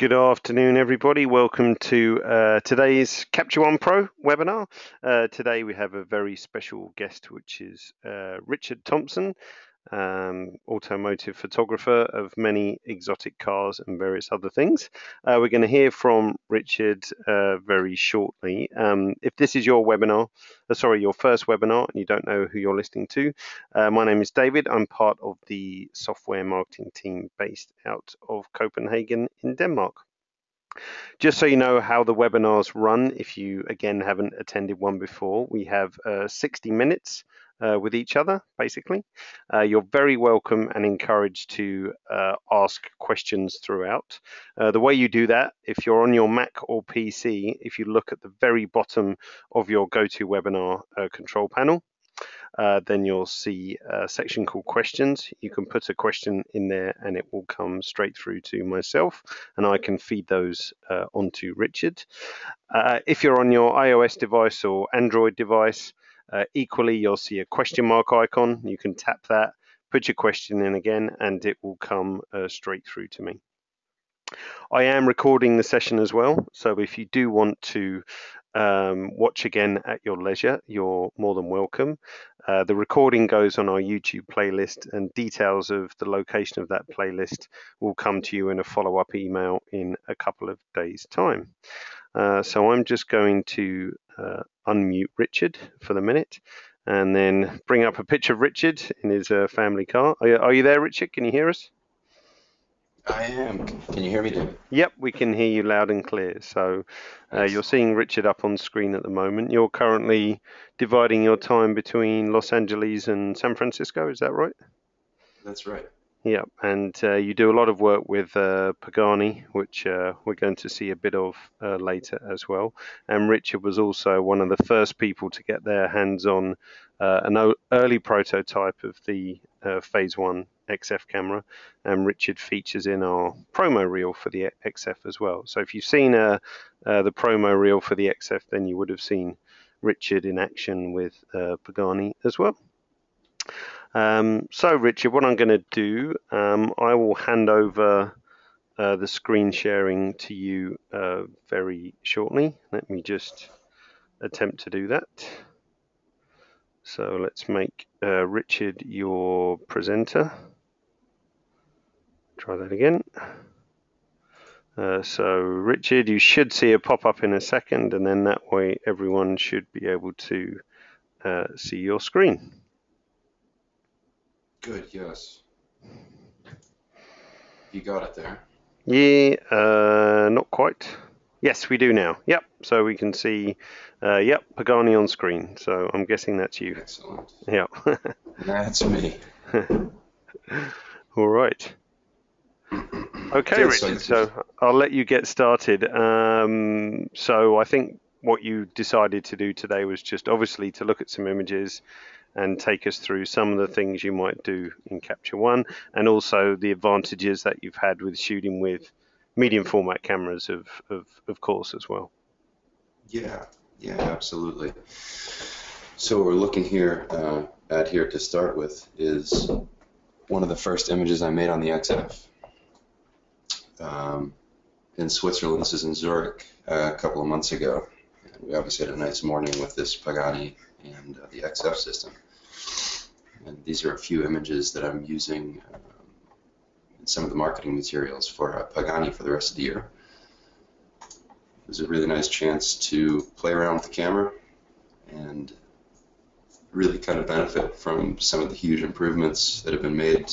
Good afternoon, everybody. Welcome to uh, today's Capture One Pro webinar. Uh, today we have a very special guest, which is uh, Richard Thompson, um, automotive photographer of many exotic cars and various other things. Uh, we're going to hear from Richard uh, very shortly. Um, if this is your webinar, uh, sorry, your first webinar, and you don't know who you're listening to, uh, my name is David. I'm part of the software marketing team based out of Copenhagen in Denmark. Just so you know how the webinars run, if you again haven't attended one before, we have uh, 60 minutes uh, with each other, basically. Uh, you're very welcome and encouraged to uh, ask questions throughout. Uh, the way you do that, if you're on your Mac or PC, if you look at the very bottom of your GoToWebinar uh, control panel, uh, then you'll see a section called questions. You can put a question in there and it will come straight through to myself and I can feed those onto Richard. If you're on your iOS device or Android device, uh, equally, you'll see a question mark icon. You can tap that, put your question in again, and it will come uh, straight through to me. I am recording the session as well, so if you do want to um, watch again at your leisure, you're more than welcome. Uh, the recording goes on our YouTube playlist, and details of the location of that playlist will come to you in a follow up email in a couple of days' time. Uh, so I'm just going to uh, unmute Richard for the minute and then bring up a picture of Richard in his uh, family car. Are are you, there, Richard? Can you hear us? I am. Can you hear me, David? Yep, we can hear you loud and clear. So uh, you're seeing Richard up on screen at the moment. You're currently dividing your time between Los Angeles and San Francisco, is that right? That's right. Yep, and uh, you do a lot of work with uh, Pagani, which uh, we're going to see a bit of uh, later as well. And Richard was also one of the first people to get their hands on uh, an early prototype of the uh, Phase One XF camera. And Richard features in our promo reel for the XF as well. So if you've seen the promo reel for the XF, then you would have seen Richard in action with Pagani as well. Um, so, Richard, what I'm going to do, um, I will hand over uh, the screen sharing to you uh, very shortly. Let me just attempt to do that. So let's make uh, Richard your presenter. Try that again. Uh, so Richard, you should see a pop-up in a second, and then that way everyone should be able to uh, see your screen. Good, yes. You got it there. Yeah, uh, not quite. Yes, we do now. Yep, so we can see, uh, yep, Pagani on screen. So I'm guessing that's you. Excellent. Yep. that's me. All right. Okay, Richard. So I'll let you get started. Um, so I think what you decided to do today was just obviously to look at some images and take us through some of the things you might do in Capture One and also the advantages that you've had with shooting with medium format cameras, of, of, of course, as well. Yeah, yeah, absolutely. So what we're looking here uh, at here to start with is one of the first images I made on the XF. Um, in Switzerland, this is in Zurich uh, a couple of months ago. And we obviously had a nice morning with this Pagani and uh, the XF system. And these are a few images that I'm using um, in some of the marketing materials for uh, Pagani for the rest of the year. It was a really nice chance to play around with the camera and really kind of benefit from some of the huge improvements that have been made,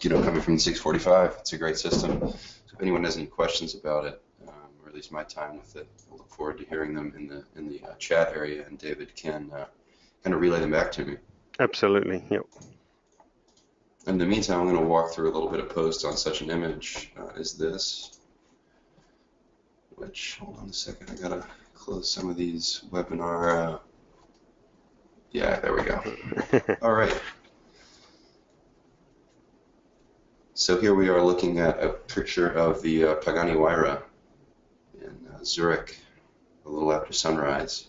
you know, coming from the 645. It's a great system. If anyone has any questions about it, um, or at least my time with it, I look forward to hearing them in the in the uh, chat area, and David can uh, kind of relay them back to me. Absolutely, yep. In the meantime, I'm going to walk through a little bit of post on such an image uh, as this, which, hold on a second, I got to close some of these webinar. Uh, yeah, there we go. All right. So here we are looking at a picture of the uh, Pagani Huayra in uh, Zurich a little after sunrise.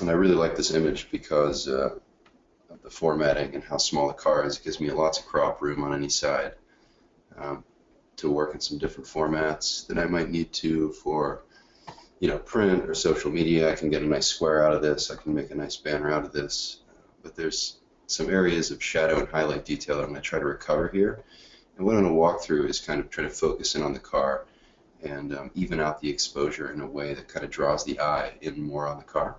And I really like this image because uh, of the formatting and how small the car is. It gives me lots of crop room on any side. Um, to work in some different formats that I might need to for, you know, print or social media. I can get a nice square out of this. I can make a nice banner out of this. But there's some areas of shadow and highlight detail that I'm going to try to recover here. And what I'm going to walk through is kind of try to focus in on the car and um, even out the exposure in a way that kind of draws the eye in more on the car.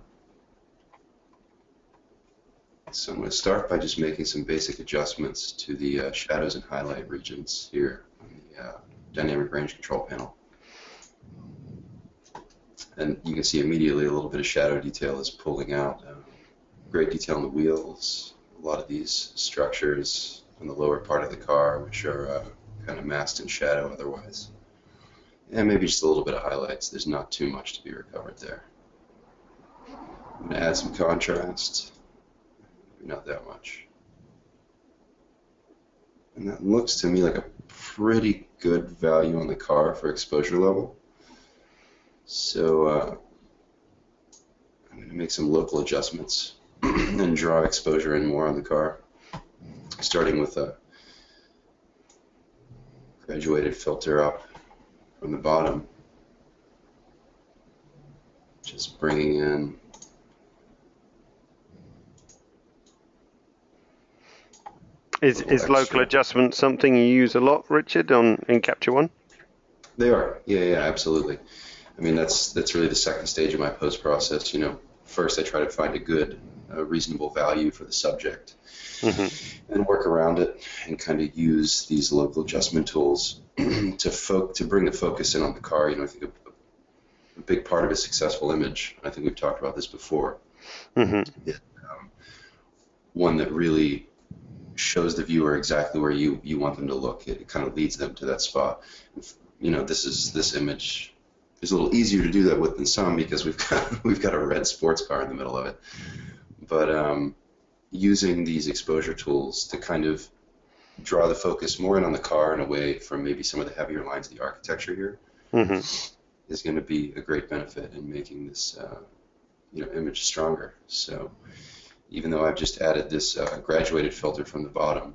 So I'm going to start by just making some basic adjustments to the uh, shadows and highlight regions here on the uh, dynamic range control panel. And you can see immediately a little bit of shadow detail is pulling out. Uh, great detail on the wheels, a lot of these structures on the lower part of the car which are uh, kind of masked in shadow otherwise. And maybe just a little bit of highlights. There's not too much to be recovered there. I'm going to add some contrast maybe not that much. And that looks to me like a pretty good value on the car for exposure level. So uh, I'm going to make some local adjustments and draw exposure in more on the car, starting with a graduated filter up from the bottom. Just bringing in Is is local adjustment something you use a lot, Richard, on in Capture One? They are. Yeah, yeah, absolutely. I mean, that's that's really the second stage of my post process. You know, first I try to find a good, uh, reasonable value for the subject, mm-hmm. and work around it, and kind of use these local adjustment tools to fo- to bring the focus in on the car. You know, I think a, a big part of a successful image. I think we've talked about this before. Mm-hmm. um, one that really shows the viewer exactly where you, you want them to look. It, it kind of leads them to that spot. If, you know, this is this image is a little easier to do that with than some because we've got we've got a red sports car in the middle of it. But um, using these exposure tools to kind of draw the focus more in on the car and away from maybe some of the heavier lines of the architecture here mm-hmm. is going to be a great benefit in making this uh, you know image stronger. So even though I've just added this uh, graduated filter from the bottom,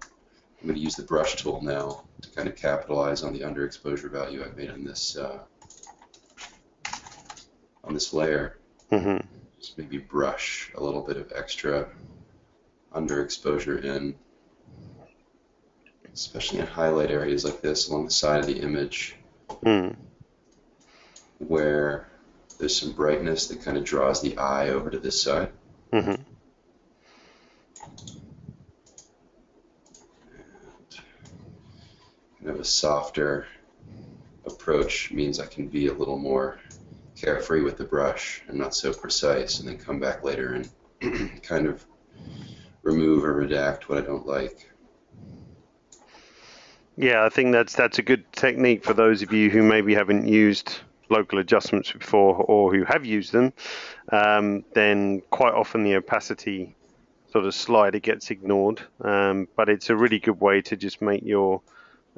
I'm going to use the brush tool now to kind of capitalize on the underexposure value I've made on this uh, on this layer. Mm-hmm. Just maybe brush a little bit of extra underexposure in, especially in highlight areas like this along the side of the image, mm. where there's some brightness that kind of draws the eye over to this side. Mm-hmm. kind of a softer approach means I can be a little more carefree with the brush and not so precise, and then come back later and kind of remove or redact what I don't like. Yeah, I think that's that's a good technique for those of you who maybe haven't used local adjustments before or who have used them. Um, then quite often the opacity sort of slider gets ignored, um, but it's a really good way to just make your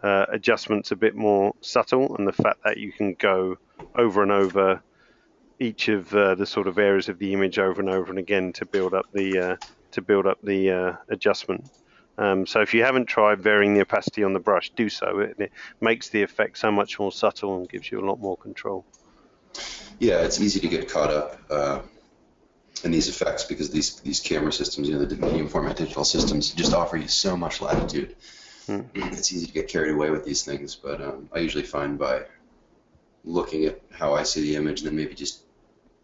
uh, adjustments a bit more subtle, and the fact that you can go over and over each of uh, the sort of areas of the image over and over and again to build up the uh, to build up the uh, adjustment. Um, so if you haven't tried varying the opacity on the brush, do so. It, it, makes the effect so much more subtle and gives you a lot more control. Yeah, it's easy to get caught up uh, in these effects because these these camera systems, you know, the medium format digital systems, just offer you so much latitude Hmm. It's easy to get carried away with these things, but um, I usually find by looking at how I see the image and then maybe just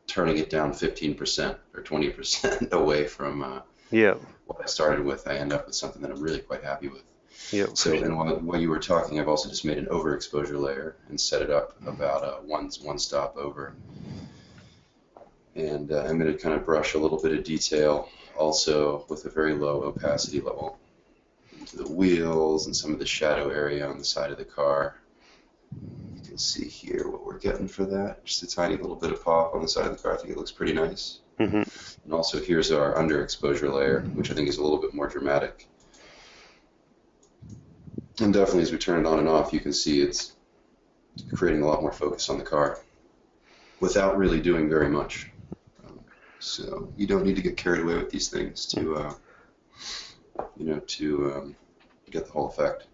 turning it down 15% or 20% away from uh, yeah. what I started with, I end up with something that I'm really quite happy with. Yeah, so, and while, while you were talking, I've also just made an overexposure layer and set it up about uh, one one stop over. And uh, I'm going to kind of brush a little bit of detail also with a very low opacity level to the wheels and some of the shadow area on the side of the car. You can see here what we're getting for that. Just a tiny little bit of pop on the side of the car. I think it looks pretty nice. Mm-hmm. And also here's our underexposure layer, which I think is a little bit more dramatic. And definitely as we turn it on and off, you can see it's creating a lot more focus on the car without really doing very much. Um, so you don't need to get carried away with these things to uh, you know, to um, get the whole effect.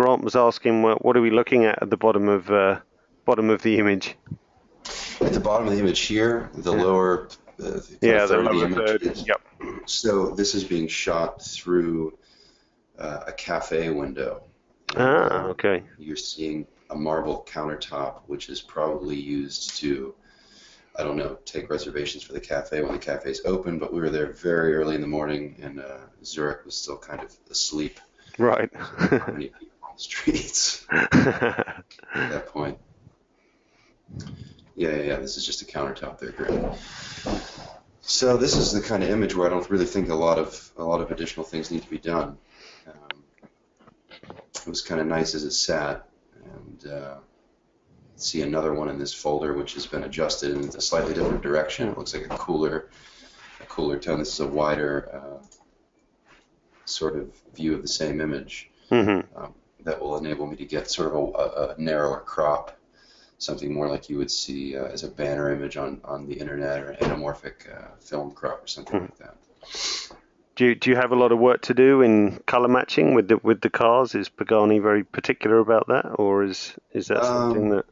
Grant was asking, what, what are we looking at at the bottom of uh, bottom of the image? At the bottom of the image here, the Yeah. lower, uh, Yeah, the lower image third. is- Yep. So this is being shot through uh, a cafe window. Ah, uh, okay. You're seeing a marble countertop, which is probably used to, I don't know, take reservations for the cafe when the cafe's open. But we were there very early in the morning, and uh, Zurich was still kind of asleep. Right. Not many people on the streets at that point. Yeah, yeah, yeah. This is just a countertop there, Grant. So this is the kind of image where I don't really think a lot of a lot of additional things need to be done. Um, it was kind of nice as it sat, and uh, see another one in this folder which has been adjusted in a slightly different direction. It looks like a cooler, a cooler tone. This is a wider uh, sort of view of the same image hmm that will enable me to get sort of a, a, narrower crop, something more like you would see uh, as a banner image on, on the internet or anamorphic uh, film crop or something like that. Do you, do you have a lot of work to do in color matching with the with the cars? Is Pagani very particular about that, or is is that something Um, that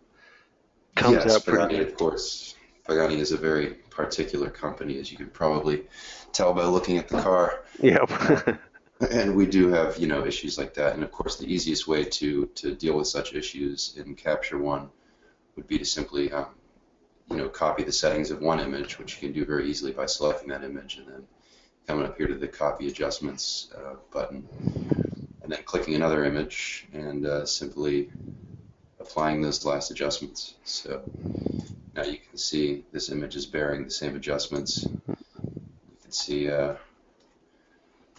comes yes, out pretty Pagani, good? of course. Pagani is a very particular company, as you can probably tell by looking at the car. Yep. And we do have, you know, issues like that. And of course, the easiest way to, to deal with such issues in Capture One would be to simply, um, you know, copy the settings of one image, which you can do very easily by selecting that image and then coming up here to the Copy Adjustments uh, button, and then clicking another image and uh, simply applying those last adjustments. So now you can see this image is bearing the same adjustments. You can see. Uh,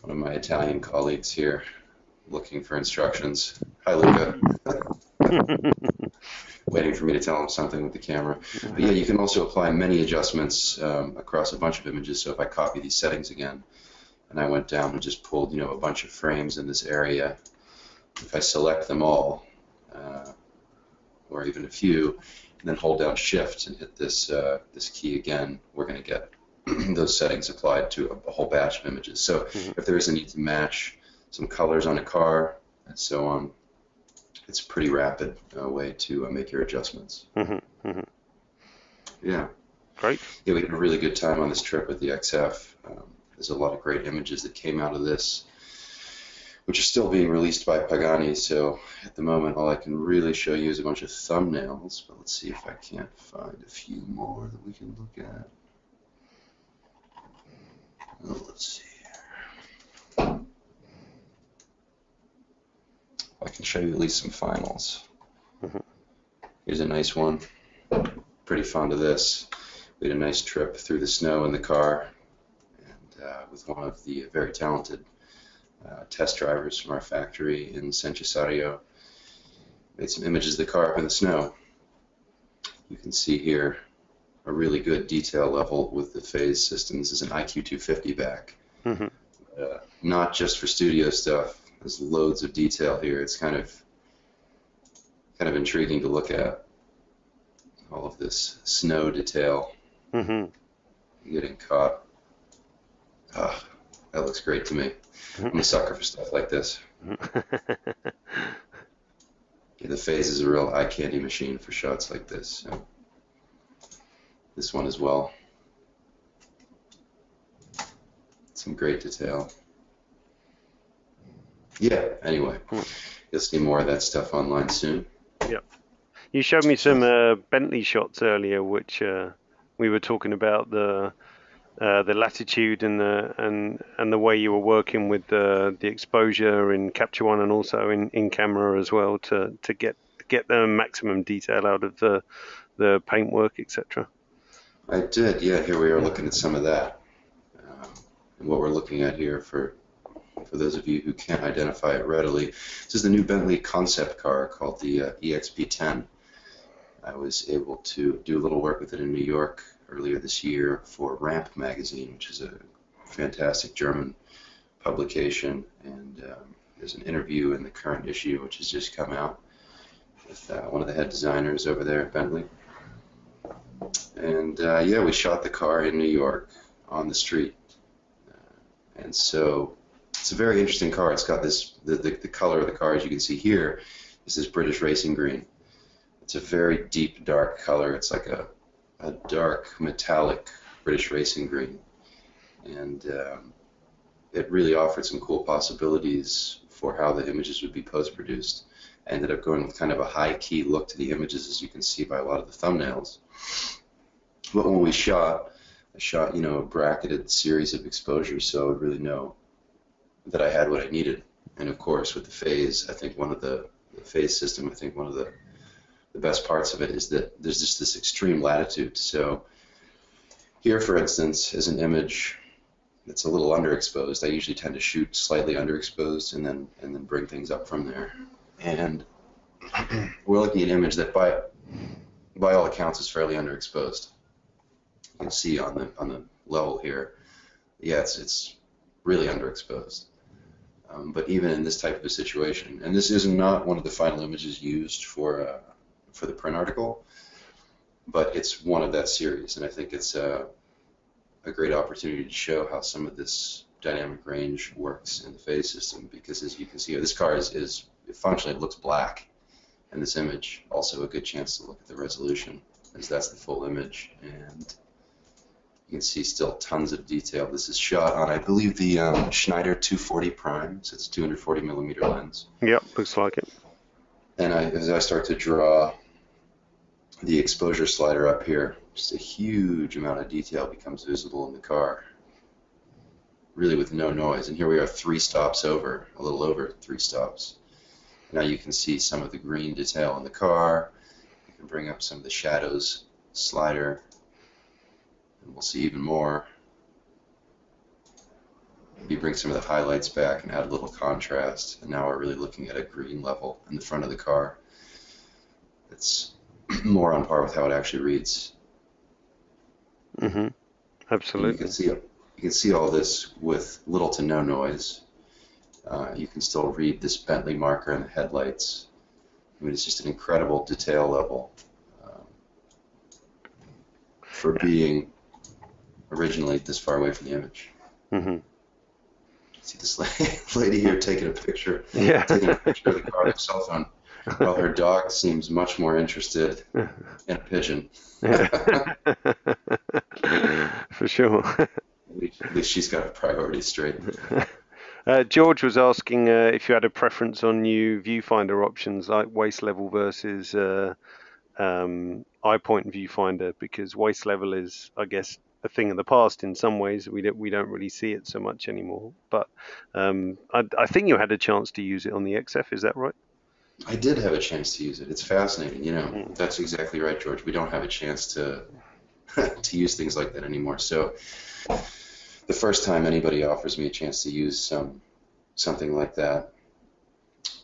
one of my Italian colleagues here looking for instructions. Hi, Luca. Waiting for me to tell him something with the camera. But yeah, you can also apply many adjustments um, across a bunch of images. So if I copy these settings again, and I went down and just pulled, you know, a bunch of frames in this area, if I select them all, uh, or even a few, and then hold down Shift and hit this uh, this key again, we're going to get those settings applied to a, whole batch of images. So Mhm. if there is a need to match some colors on a car and so on, it's a pretty rapid uh, way to uh, make your adjustments. Mhm, mhm. Yeah. Great. Yeah, we had a really good time on this trip with the XF. Um, there's a lot of great images that came out of this, which are still being released by Pagani. So at the moment, all I can really show you is a bunch of thumbnails. But let's see if I can't find a few more that we can look at. Let's see here. I can show you at least some finals. Mhm. Here's a nice one. Pretty fond of this. We had a nice trip through the snow in the car, and uh, with one of the very talented uh, test drivers from our factory in San Cesario. Made some images of the car up in the snow. You can see here a really good detail level with the phase system. This is an IQ 250 back. Mhm. Uh, not just for studio stuff. There's loads of detail here. It's kind of kind of intriguing to look at. All of this snow detail Mhm. getting caught. Ah, that looks great to me. I'm a sucker for stuff like this. Yeah, the phase is a real eye candy machine for shots like this. So. This one as well. Some great detail. Yeah, anyway, you'll see more of that stuff online soon. Yep. You showed me some uh, Bentley shots earlier, which uh, we were talking about the uh, the latitude and the and and the way you were working with the the exposure in Capture One and also in, in camera as well to to get get the maximum detail out of the the paintwork, etc. I did, yeah. Here we are looking at some of that. Um, and what we're looking at here for for those of you who can't identify it readily, this is the new Bentley concept car called the uh, EXP10. I was able to do a little work with it in New York earlier this year for Ramp magazine, which is a fantastic German publication. And um, there's an interview in the current issue, which has just come out, with uh, one of the head designers over there at Bentley. And uh, yeah, we shot the car in New York on the street. Uh, and so it's a very interesting car. It's got this the, the, the color of the car, as you can see here, is this British racing green. It's a very deep, dark color. It's like a, a dark, metallic British racing green. And um, it really offered some cool possibilities for how the images would be post-produced. I ended up going with kind of a high-key look to the images, as you can see by a lot of the thumbnails. But when we shot, I shot, you know, a bracketed series of exposures, so I would really know that I had what I needed. And of course, with the phase, I think one of the, the phase system, I think one of the the best parts of it is that there's just this extreme latitude. So here, for instance, is an image that's a little underexposed. I usually tend to shoot slightly underexposed and then and then bring things up from there. And we're looking at an image that by by all accounts is fairly underexposed. You can see on the on the level here, yeah, it's it's really underexposed. Um, but even in this type of a situation, and this is not one of the final images used for uh, for the print article, but it's one of that series, and I think it's a, a great opportunity to show how some of this dynamic range works in the phase system. Because as you can see, this car is, is functionally it looks black in this image. Also, a good chance to look at the resolution, as that's the full image, and you can see still tons of detail. This is shot on, I believe, the um, Schneider 240 Prime, so it's 240 millimeter lens. Yep, looks like it. And I, as I start to draw the exposure slider up here, just a huge amount of detail becomes visible in the car, really with no noise. And here we are three stops over, a little over three stops. Now you can see some of the green detail in the car. You can bring up some of the shadows slider and we'll see even more. Maybe bring some of the highlights back and add a little contrast. And now we're really looking at a green level in the front of the car. It's more on par with how it actually reads. Mm-hmm. Absolutely. You can see you can see all this with little to no noise. Uh, you can still read this Bentley marker in the headlights. I mean, it's just an incredible detail level um, for being originally this far away from the image. Mm-hmm. See this lady here taking a picture, Yeah. taking a picture of the car with her cell phone, while her dog seems much more interested in a pigeon. For sure. At least, at least she's got her priorities straight. Uh, George was asking uh, if you had a preference on new viewfinder options like waist level versus uh, um, eye point viewfinder because waist level is, I guess, a thing of the past in some ways. We don't we don't really see it so much anymore. But um, I, I think you had a chance to use it on the XF. Is that right? I did have a chance to use it. It's fascinating. You know, Mm. that's exactly right, George. We don't have a chance to to use things like that anymore. So the first time anybody offers me a chance to use some something like that,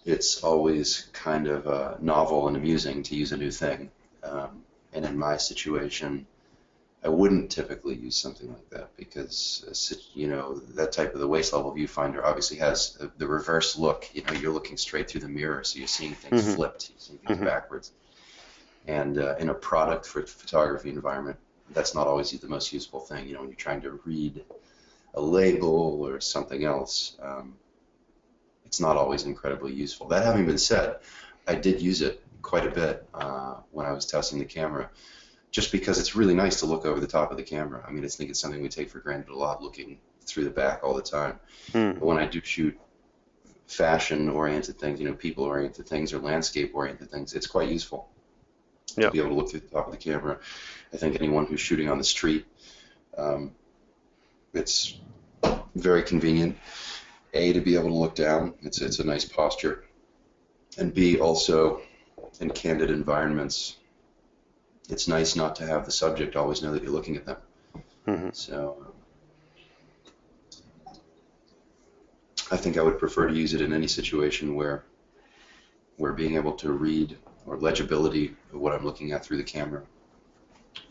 it's always kind of uh, novel and amusing to use a new thing. Um, and in my situation, I wouldn't typically use something like that because, uh, you know, that type of the waist level viewfinder obviously has the, reverse look. You know, you're looking straight through the mirror, so you're seeing things Mhm. flipped, you're seeing things Mhm. backwards. And uh, in a product for photography environment, that's not always the most useful thing. You know, when you're trying to read a label or something else, um, it's not always incredibly useful. That having been said, I did use it quite a bit uh, when I was testing the camera, just because it's really nice to look over the top of the camera. I mean, I think it's something we take for granted a lot, looking through the back all the time. Hmm. But when I do shoot fashion-oriented things, you know, people-oriented things or landscape-oriented things, it's quite useful Yeah. to be able to look through the top of the camera. I think anyone who's shooting on the street, um, it's very convenient. A to be able to look down. It's it's a nice posture, and B also in candid environments, it's nice not to have the subject always know that you're looking at them. Mhm. So um, I think I would prefer to use it in any situation where where being able to read or legibility of what I'm looking at through the camera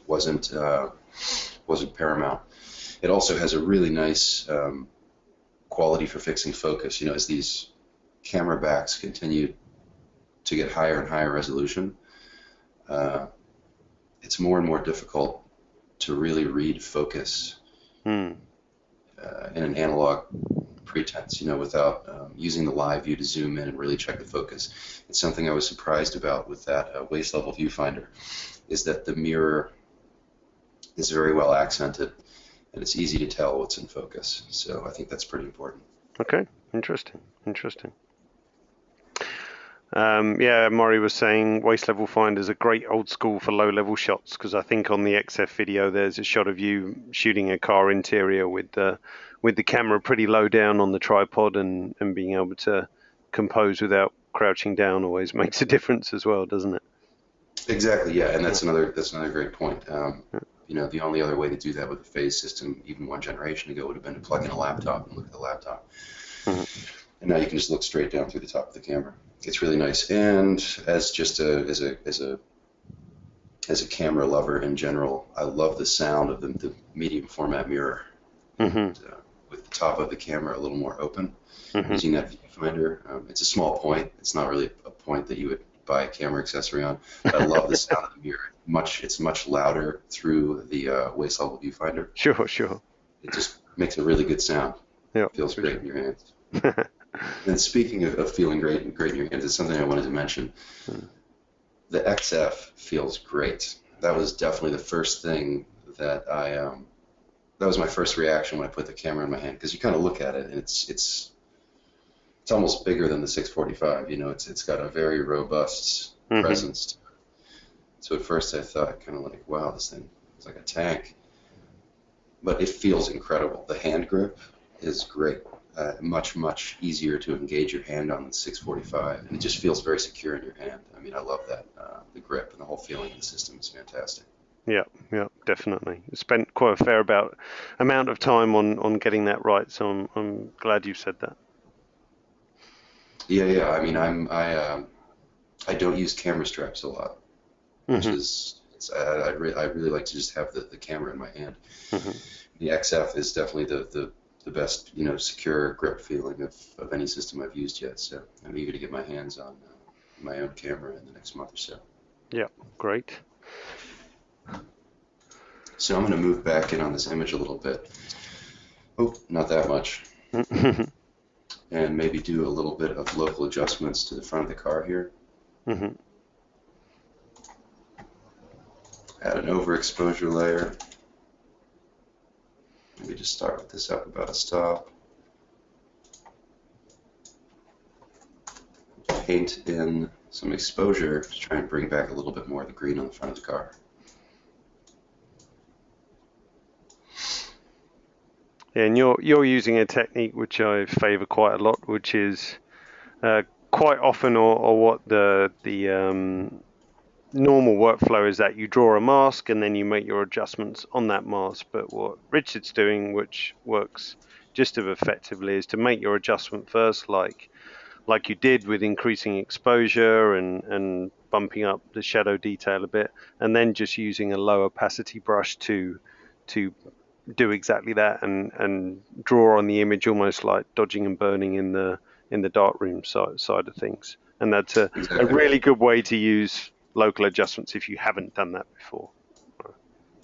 wasn't uh, wasn't paramount. It also has a really nice um, quality for fixing focus. You know, as these camera backs continue to get higher and higher resolution, uh, it's more and more difficult to really read focus Hmm. uh, in an analog pretense, you know, without um, using the live view to zoom in and really check the focus. It's something I was surprised about with that uh, waist level viewfinder, is that the mirror is very well accented and it's easy to tell what's in focus. So I think that's pretty important. Okay, interesting, interesting. Um, yeah, Murray was saying waist level finder is a great old school for low level shots because I think on the XF video there's a shot of you shooting a car interior with the with the camera pretty low down on the tripod and, and being able to compose without crouching down always makes a difference as well, doesn't it? Exactly, yeah, and that's another that's another great point. Um, you know, the only other way to do that with a phase system, even one generation ago, would have been to plug in a laptop and look at the laptop. Mm-hmm. And now you can just look straight down through the top of the camera. It's really nice. And as just a as a as a as a camera lover in general, I love the sound of the, the medium format mirror. Mm-hmm. And, uh, with the top of the camera a little more open, mm-hmm. using that viewfinder. Um, it's a small point. It's not really a point that you would buy a camera accessory on. But I love the sound of the mirror. Much, it's much louder through the uh, waist level viewfinder. Sure, sure. It just makes a really good sound. Yeah, feels great sure. in your hands. and speaking of, of, feeling great, and great in your hands, it's something I wanted to mention. Hmm. The XF feels great. That was definitely the first thing that I. Um, that was my first reaction when I put the camera in my hand because you kind of look at it and it's it's it's almost bigger than the 645. You know, it's it's got a very robust mm-hmm. presence. So at first I thought kind of like, wow, this thing is like a tank, but it feels incredible. The hand grip is great. Uh, much much easier to engage your hand on the 645, and it just feels very secure in your hand. I mean, I love that. Uh, the grip and the whole feeling of the system is fantastic. Yeah, yeah, definitely. Spent quite a fair about amount of time on, on getting that right, so I'm I'm glad you said that. Yeah, yeah. I mean, I'm I um, I don't use camera straps a lot, which mm-hmm. is I, I, re- I, really like to just have the, the camera in my hand. Mm-hmm. The XF is definitely the, the, the best you know secure grip feeling of, of any system I've used yet. So I'm eager to get my hands on uh, my own camera in the next month or so. Yeah, great. So I'm going to move back in on this image a little bit. Oh, not that much. and maybe do a little bit of local adjustments to the front of the car here. Mm-hmm. Add an overexposure layer. Maybe just start with this up about a stop. Paint in some exposure to try and bring back a little bit more of the green on the front of the car. Yeah, and you're you're using a technique which I favour quite a lot, which is uh, quite often, or, or what the the um, normal workflow is that you draw a mask and then you make your adjustments on that mask. But what Richard's doing, which works just as effectively, is to make your adjustment first, like like you did with increasing exposure and and bumping up the shadow detail a bit, and then just using a low opacity brush to to do exactly that and and draw on the image almost like dodging and burning in the in the darkroom side side of things. And that's a, a really good way to use local adjustments if you haven't done that before,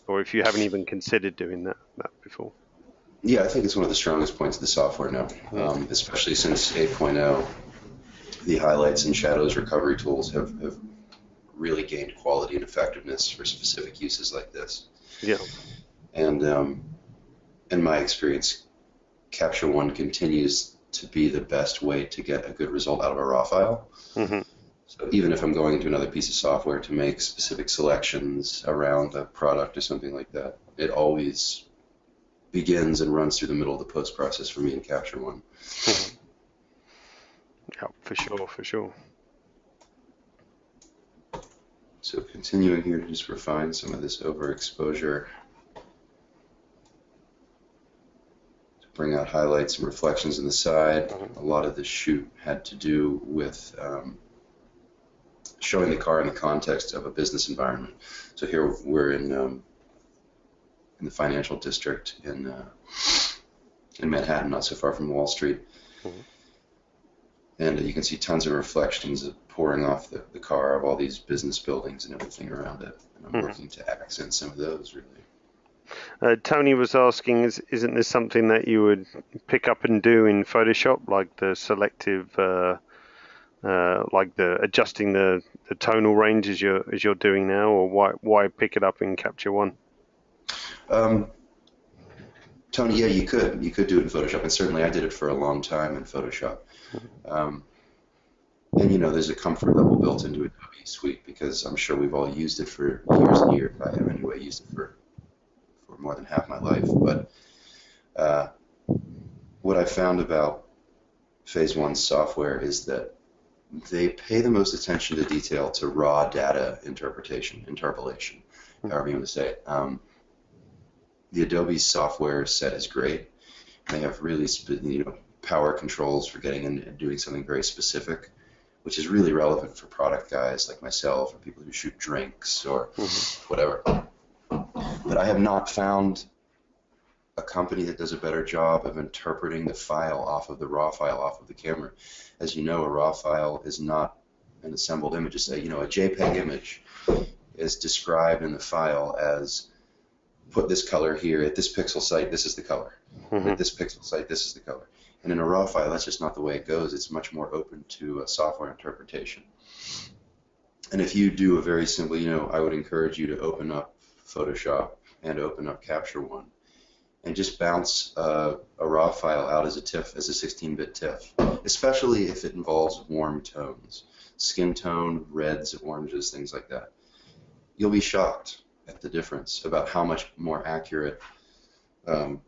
or if you haven't even considered doing that that before. Yeah, I think it's one of the strongest points of the software now, um, especially since 8.0. The highlights and shadows recovery tools have, have really gained quality and effectiveness for specific uses like this. Yeah. And um, in my experience, Capture One continues to be the best way to get a good result out of a raw file. Mm-hmm. So even if I'm going into another piece of software to make specific selections around a product or something like that, it always begins and runs through the middle of the post process for me in Capture One. Mm-hmm. Yeah, for sure, for sure. So continuing here to just refine some of this overexposure to bring out highlights and reflections in the side. Mm-hmm. A lot of the shoot had to do with um, showing the car in the context of a business environment. So here we're in um, in the financial district in uh, in Manhattan, not so far from Wall Street. Mm-hmm. And uh, you can see tons of reflections pouring off the, the car of all these business buildings and everything around it. And I'm mm-hmm. working to accent some of those really. Uh, Tony was asking, is, isn't this something that you would pick up and do in Photoshop, like the selective, uh, like the adjusting the, the tonal range as you're as you're doing now, or why why pick it up in Capture One? Um, Tony, yeah, you could you could do it in Photoshop, and certainly I did it for a long time in Photoshop. Um, and you know, there's a comfort level built into Adobe Suite because I'm sure we've all used it for years and years. I have anyway used it for for more than half my life. But uh, what I found about Phase One software is that they pay the most attention to detail to raw data interpretation, interpolation, however you want to say it. Um, the Adobe software set is great. They have really, you know, power controls for getting in and doing something very specific, which is really relevant for product guys like myself or people who shoot drinks or mm-hmm. whatever. But I have not found a company that does a better job of interpreting the file off of the raw file off of the camera. As you know, a raw file is not an assembled image. It's a, you know, a JPEG image is described in the file as put this color here at this pixel site. This is the color. Mm-hmm. At this pixel site, this is the color. And in a raw file, that's just not the way it goes. It's much more open to a software interpretation. And if you do a very simple, you know, I would encourage you to open up Photoshop and open up Capture One and just bounce uh, a raw file out as a TIFF, as a 16-bit TIFF, especially if it involves warm tones, skin tone, reds, oranges, things like that. You'll be shocked at the difference about how much more accurate, um,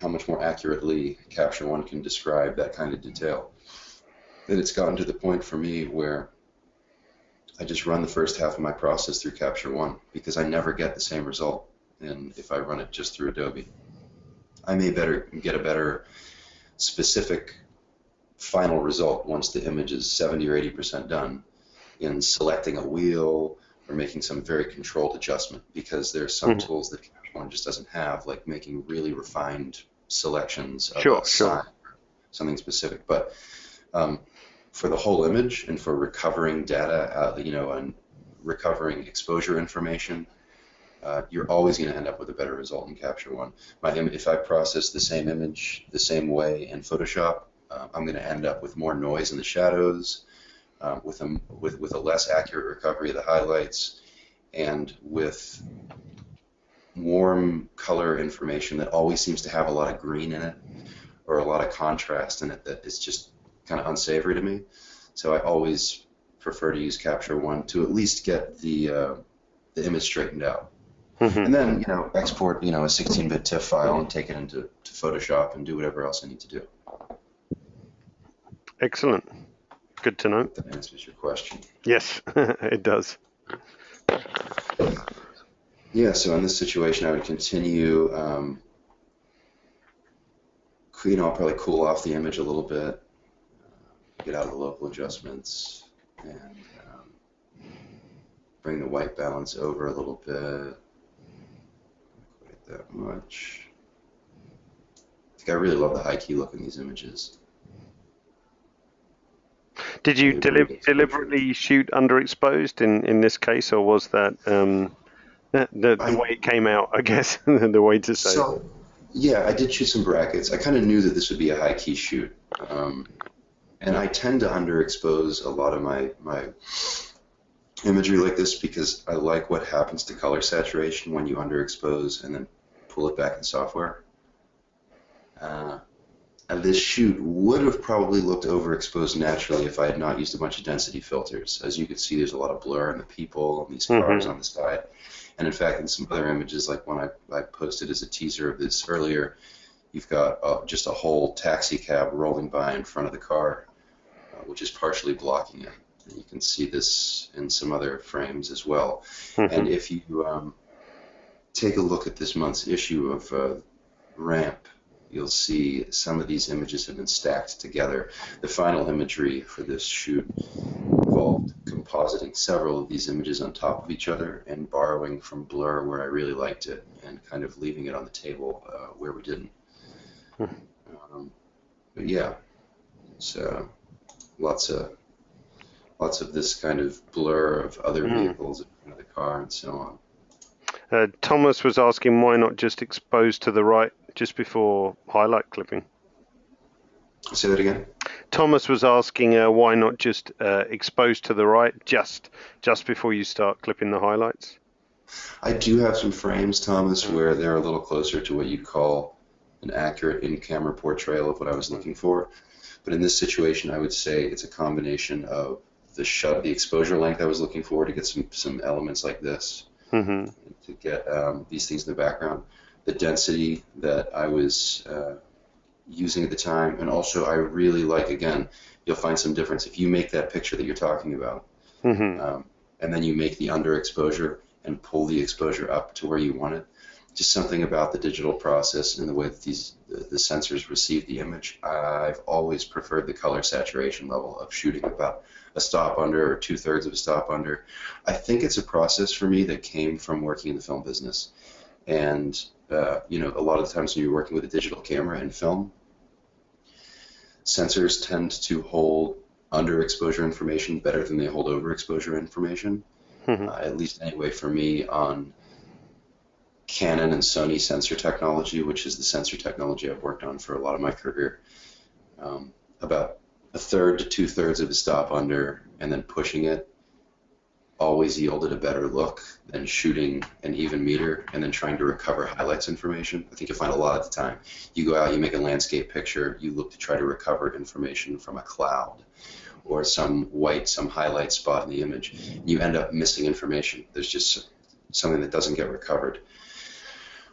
how much more accurately Capture One can describe that kind of detail. And it's gotten to the point for me where I just run the first half of my process through Capture One because I never get the same result than if I run it just through Adobe. I may better get a better specific final result once the image is 70 or 80 percent done in selecting a wheel or making some very controlled adjustment because there are some mm-hmm. tools that one just doesn't have, like making really refined selections of sure, sure. something specific. But um, for the whole image and for recovering data, uh, you know, and recovering exposure information, uh, you're always going to end up with a better result in Capture One. My if I process the same image the same way in Photoshop, uh, I'm going to end up with more noise in the shadows, uh, with a with with a less accurate recovery of the highlights, and with warm color information that always seems to have a lot of green in it or a lot of contrast in it that is just kind of unsavory to me. So I always prefer to use Capture One to at least get the uh, the image straightened out. Mm-hmm. And then, you know, export, you know, a 16-bit TIFF file and take it into to Photoshop and do whatever else I need to do. Excellent. Good to know. That answers your question. Yes, it does. Yeah, so in this situation, I would continue. Um, you know, I'll probably cool off the image a little bit, get out of the local adjustments, and um, bring the white balance over a little bit that much. I I really love the high key look in these images. Did you deli- deliberately shoot underexposed in, in this case, or was that um, the, the, the I, way it came out, I guess, the way to say so, it? Yeah, I did shoot some brackets. I kind of knew that this would be a high key shoot. Um, and I tend to underexpose a lot of my, my imagery like this because I like what happens to color saturation when you underexpose and then pull it back in software. Uh, and this shoot would have probably looked overexposed naturally if I had not used a bunch of density filters. As you can see, there's a lot of blur in the people and these cars mm-hmm. on the side. And in fact, in some other images, like one I, I posted as a teaser of this earlier, you've got uh, just a whole taxi cab rolling by in front of the car, uh, which is partially blocking it. And you can see this in some other frames as well. Mm-hmm. And if you um, take a look at this month's issue of uh, Ramp, you'll see some of these images have been stacked together. The final imagery for this shoot involved compositing several of these images on top of each other and borrowing from Blur where I really liked it and kind of leaving it on the table uh, where we didn't. Hmm. Um, but yeah, so lots of lots of this kind of blur of other mm. vehicles in front of the car and so on. Uh, Thomas was asking why not just expose to the right just before highlight clipping. Say that again. Thomas was asking uh, why not just uh, expose to the right just just before you start clipping the highlights. I do have some frames, Thomas, where they're a little closer to what you'd call an accurate in-camera portrayal of what I was looking for. But in this situation, I would say it's a combination of the shut, the exposure length I was looking for to get some some elements like this, Mm-hmm. to get um, these things in the background, the density that I was uh, using at the time, and also I really like again, you'll find some difference if you make that picture that you're talking about, Mm-hmm. um, and then you make the underexposure and pull the exposure up to where you want it. Just something about the digital process and the way that these the, sensors receive the image. I've always preferred the color saturation level of shooting about a stop under or two thirds of a stop under. I think it's a process for me that came from working in the film business, and uh, you know a lot of the times when you're working with a digital camera and film, sensors tend to hold underexposure information better than they hold overexposure information. Mhm. Uh, at least anyway for me on Canon and Sony sensor technology, which is the sensor technology I've worked on for a lot of my career. Um, about a third to two thirds of a stop under and then pushing it always yielded a better look than shooting an even meter and then trying to recover highlights information. I think you'll find a lot of the time. You go out, you make a landscape picture, you look to try to recover information from a cloud or some white, some highlight spot in the image. You end up missing information. There's just something that doesn't get recovered.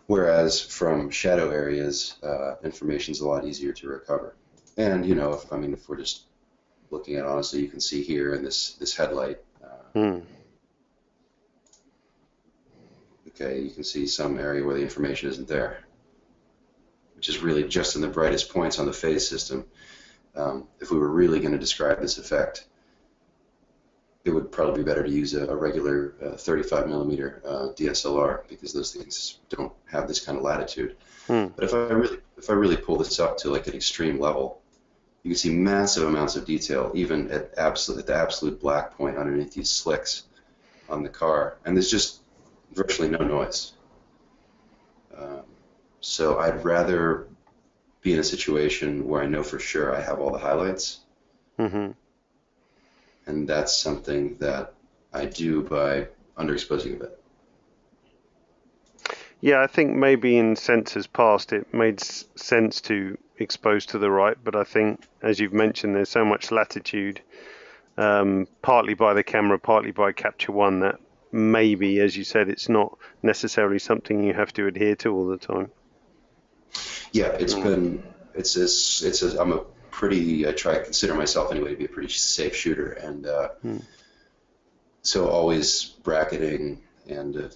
Whereas from shadow areas, uh, information is a lot easier to recover. And you know, if I mean, if we're just looking at honestly, you can see here in this this headlight. Uh, Mm. okay, you can see some area where the information isn't there, which is really just in the brightest points on the phase system. Um, if we were really going to describe this effect, it would probably be better to use a, a regular uh, 35 millimeter uh, DSLR because those things don't have this kind of latitude. Hmm. But if I really if I really pull this up to like an extreme level, you can see massive amounts of detail, even at absolute at the absolute black point underneath these slicks on the car, and there's just virtually no noise. Um, so I'd rather be in a situation where I know for sure I have all the highlights, Mm-hmm. And that's something that I do by underexposing a bit. Yeah, I think maybe in sensors past it made sense to expose to the right, but I think, as you've mentioned, there's so much latitude, um, partly by the camera, partly by Capture One, that maybe, as you said, it's not necessarily something you have to adhere to all the time. Yeah, it's Mm. been it's this it's a, I'm a pretty I try to consider myself anyway to be a pretty safe shooter, and uh, Hmm. so always bracketing and uh,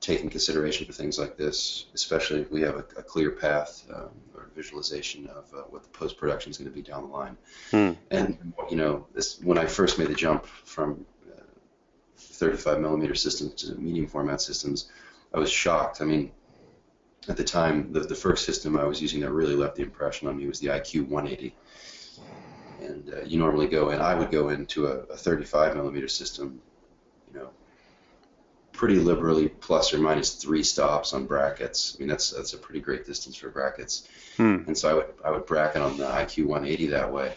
taking consideration for things like this, especially if we have a, a clear path um, or visualization of uh, what the post production is going to be down the line. Hmm. And you know, this when I first made the jump from uh, 35 millimeter systems to medium format systems, I was shocked. I mean, at the time, the, the first system I was using that really left the impression on me was the IQ 180. And uh, you normally go in, I would go into a, a 35 millimeter system, you know, pretty liberally, plus or minus three stops on brackets. I mean, that's that's a pretty great distance for brackets. Hmm. And so I would I would bracket on the IQ 180 that way.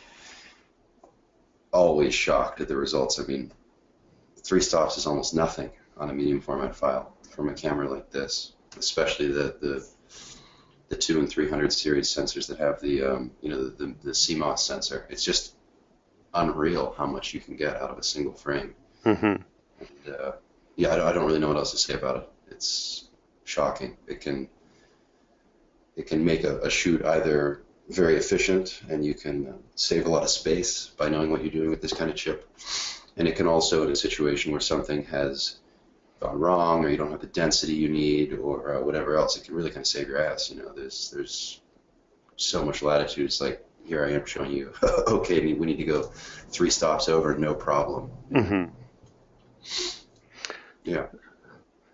Always shocked at the results. I mean, three stops is almost nothing on a medium format file from a camera like this, especially the the the two and 300 series sensors that have the um, you know the, the, the CMOS sensor. It's just unreal how much you can get out of a single frame. Mm-hmm. And, uh, yeah, I don't, I don't really know what else to say about it. It's shocking. It can it can make a, a shoot either very efficient and you can uh, save a lot of space by knowing what you're doing with this kind of chip, and it can also, in a situation where something has gone wrong or you don't have the density you need or uh, whatever else, it can really kind of save your ass. You know, there's there's so much latitude. It's like here I am showing you, okay, we need to go three stops over, no problem. Mm-hmm. Yeah.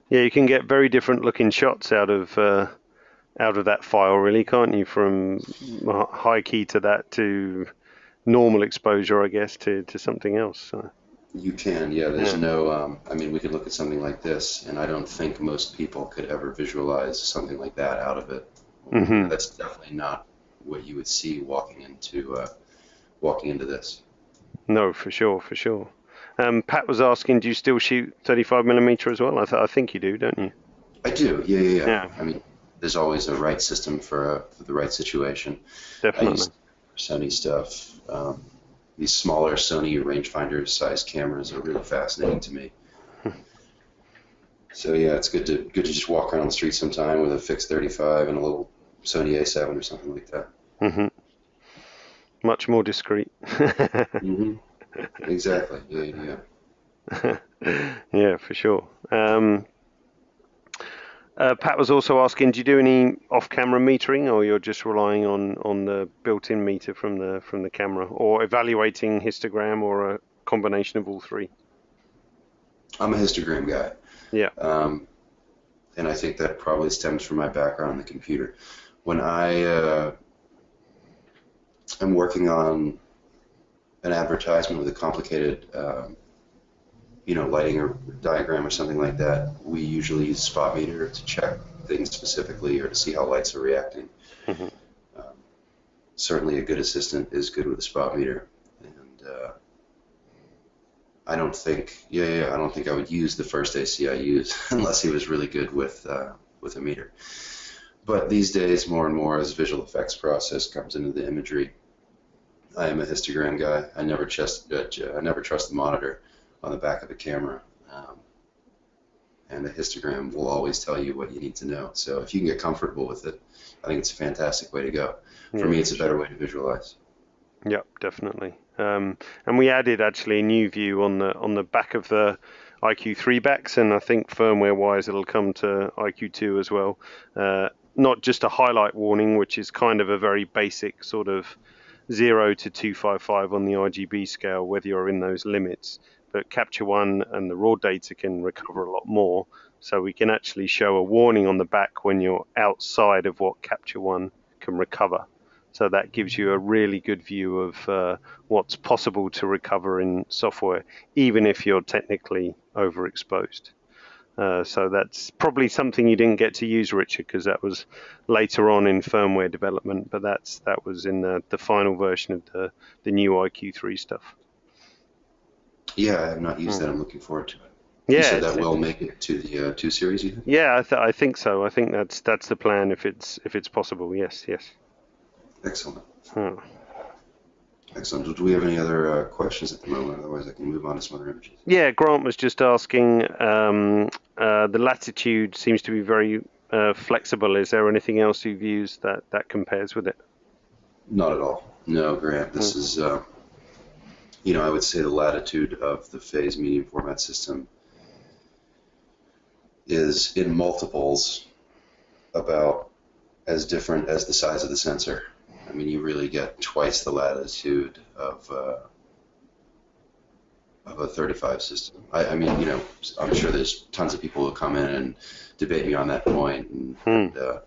Yeah, you can get very different looking shots out of uh, out of that file, really, can't you? From high key to that to normal exposure, I guess, to, to something else. So. You can, yeah. There's Yeah. no, um, I mean, we could look at something like this, and I don't think most people could ever visualize something like that out of it. Mhm. That's definitely not what you would see walking into uh, walking into this. No, for sure, for sure. Um, Pat was asking, do you still shoot 35 millimeter as well? I, th- I think you do, don't you? I do, yeah, yeah, yeah. Yeah. I mean, there's always a right system for, uh, for the right situation. I Definitely. use Sony stuff. Um, these smaller Sony rangefinder size cameras are really fascinating to me. So yeah, it's good to good to just walk around the street sometime with a fixed 35 and a little Sony A7 or something like that. hmm Much more discreet. hmm Exactly. Yeah, yeah. yeah, for sure. Um, uh, Pat was also asking, do you do any off-camera metering, or you're just relying on on the built-in meter from the from the camera, or evaluating histogram, or a combination of all three? I'm a histogram guy. Yeah. Um, and I think that probably stems from my background in the computer. When I uh, am working on an advertisement with a complicated, um, you know, lighting or diagram or something like that, we usually use spot meter to check things specifically or to see how lights are reacting. Mhm. Um, certainly, a good assistant is good with a spot meter, and uh, I don't think, yeah, yeah, I don't think I would use the first AC I used unless he was really good with uh, with a meter. But these days, more and more, as visual effects process comes into the imagery, I am a histogram guy. I never trust, uh, I never trust the monitor on the back of the camera, um, and a histogram will always tell you what you need to know. So if you can get comfortable with it, I think it's a fantastic way to go. For Yeah. me, it's a better way to visualize. Yep, definitely. Um, and we added actually a new view on the on the back of the IQ3 backs, and I think firmware-wise it'll come to IQ2 as well. Uh, not just a highlight warning, which is kind of a very basic sort of zero to 255 on the RGB scale, whether you're in those limits. But Capture One and the raw data can recover a lot more, so we can actually show a warning on the back when you're outside of what Capture One can recover. So that gives you a really good view of uh, what's possible to recover in software, even if you're technically overexposed. Uh, so that's probably something you didn't get to use, Richard, because that was later on in firmware development. But that's that was in the, the final version of the the new IQ3 stuff. Yeah, I have not used Hmm. that. I'm looking forward to it. Yeah, it's- that will make it to the uh, two series, you think? yeah, I, th- I think so. I think that's that's the plan if it's if it's possible. Yes, yes. Excellent. Hmm. Excellent. Do we have any other uh, questions at the moment? Otherwise, I can move on to some other images. Yeah, Grant was just asking. Um, uh, the latitude seems to be very uh, flexible. Is there anything else you've used that that compares with it? Not at all. No, Grant. This is, uh, you know, I would say the latitude of the phase medium format system is in multiples about as different as the size of the sensor. I mean, you really get twice the latitude of uh, of a 35 system. I, I mean, you know, I'm sure there's tons of people who come in and debate me on that point and, Hmm. and uh,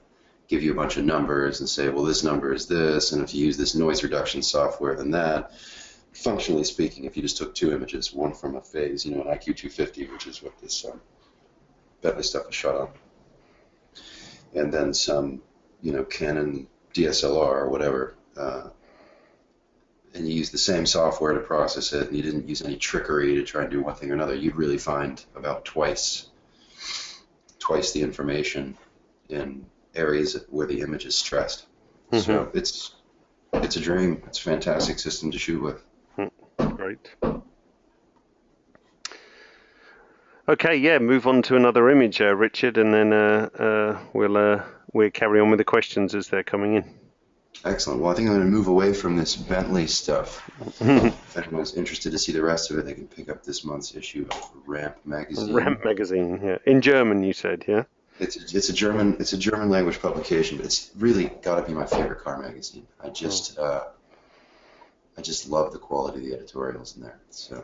give you a bunch of numbers and say, well, this number is this, and if you use this noise reduction software, then that. Functionally speaking, if you just took two images, one from a phase, you know, an IQ 250, which is what this um, Bentley stuff is shot on, and then some, you know, Canon DSLR or whatever, uh, and you use the same software to process it, and you didn't use any trickery to try and do one thing or another, you'd really find about twice, twice the information in areas where the image is stressed. So it's it's a dream. It's a fantastic system to shoot with. Great. Okay, yeah, move on to another image, uh, Richard, and then uh, uh, we'll uh, we'll carry on with the questions as they're coming in. Excellent. Well, I think I'm going to move away from this Bentley stuff. if anyone's interested to see the rest of it, they can pick up this month's issue of Ramp magazine. Ramp magazine, yeah, in German, you said, yeah. It's a, it's a German it's a German language publication, but it's really got to be my favorite car magazine. I just uh, I just love the quality of the editorials in there. So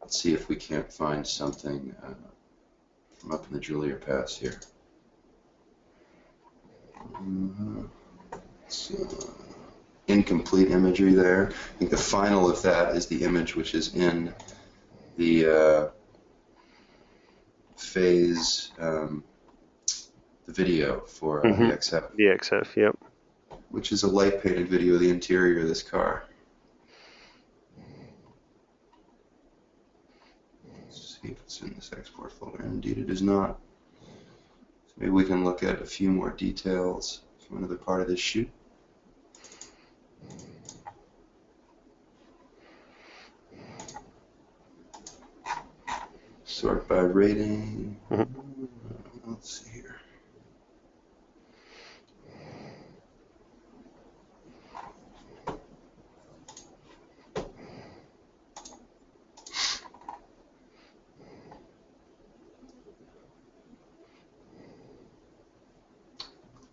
let's see if we can't find something uh, from up in the Julier Pass here. Mhm. So, incomplete imagery there. I think the final of that is the image which is in the uh, phase, um, the video for uh, Mhm. the XF, The XF, yep. Which is a light painted video of the interior of this car. Let's see if it's in this export folder. Indeed, it is not. So maybe we can look at a few more details from another part of this shoot. Sort by rating. Mhm. Let's see here.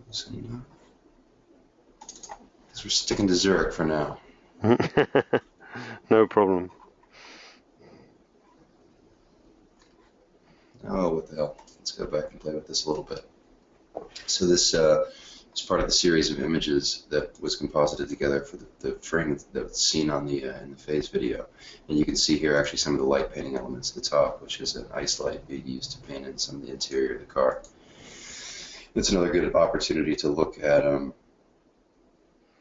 Close enough. Guess we're sticking to Zurich for now. no problem. Oh, what the hell? Let's go back and play with this a little bit. So this uh, is part of the series of images that was composited together for the, the frame that's seen on the uh, in the phase video, and you can see here actually some of the light painting elements at the top, which is an ice light being used to paint in some of the interior of the car. It's another good opportunity to look at, um,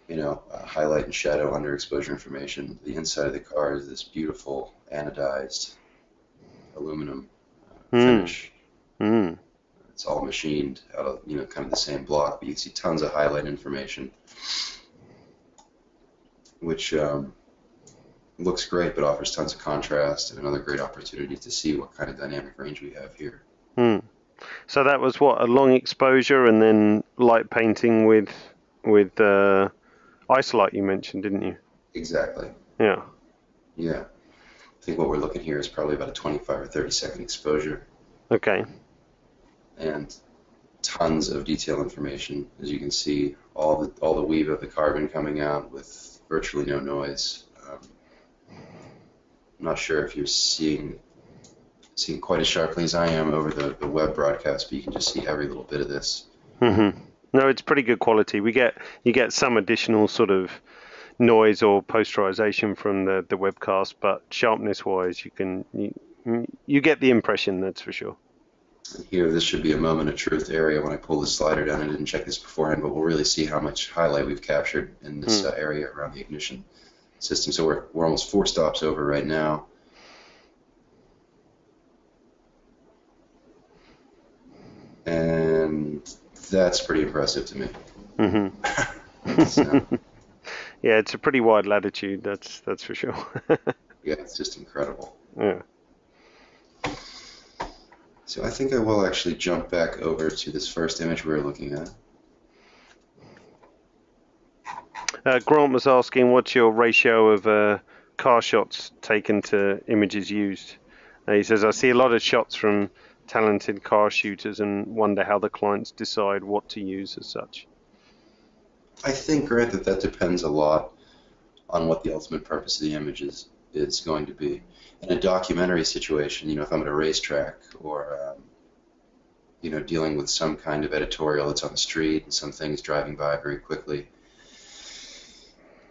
you know, uh, highlight and shadow underexposure information. The inside of the car is this beautiful anodized aluminum uh, Hmm. finish. Mm. It's all machined out of you know kind of the same block, but you can see tons of highlight information, which um, looks great, but offers tons of contrast and another great opportunity to see what kind of dynamic range we have here. Mm. So that was what a long exposure and then light painting with with uh, ice light you mentioned, didn't you? Exactly. Yeah. Yeah. I think what we're looking here is probably about a 25 or 30 second exposure Okay. and tons of detail information. As you can see, all the all the weave of the carbon coming out with virtually no noise. Um, I'm not sure if you're seeing seeing quite as sharply as I am over the, the web broadcast, but you can just see every little bit of this. hmm No, it's pretty good quality. We get you get some additional sort of noise or posterization from the the webcast, but sharpness wise, you can you, you get the impression. That's for sure. Here, this should be a moment of truth area when I pull the slider down. I didn't check this beforehand, but we'll really see how much highlight we've captured in this Hmm. uh, area around the ignition system. So we're, we're almost four stops over right now. And that's pretty impressive to me. hmm So, yeah, it's a pretty wide latitude. That's that's for sure. yeah, it's just incredible. yeah. So I think I will actually jump back over to this first image we were looking at. Uh, Grant was asking, what's your ratio of uh, car shots taken to images used? Uh, he says, I see a lot of shots from talented car shooters and wonder how the clients decide what to use as such. I think, Grant, that that depends a lot on what the ultimate purpose of the image is, is going to be. In a documentary situation, you know, if I'm at a racetrack or, um, you know, dealing with some kind of editorial that's on the street and some things driving by very quickly,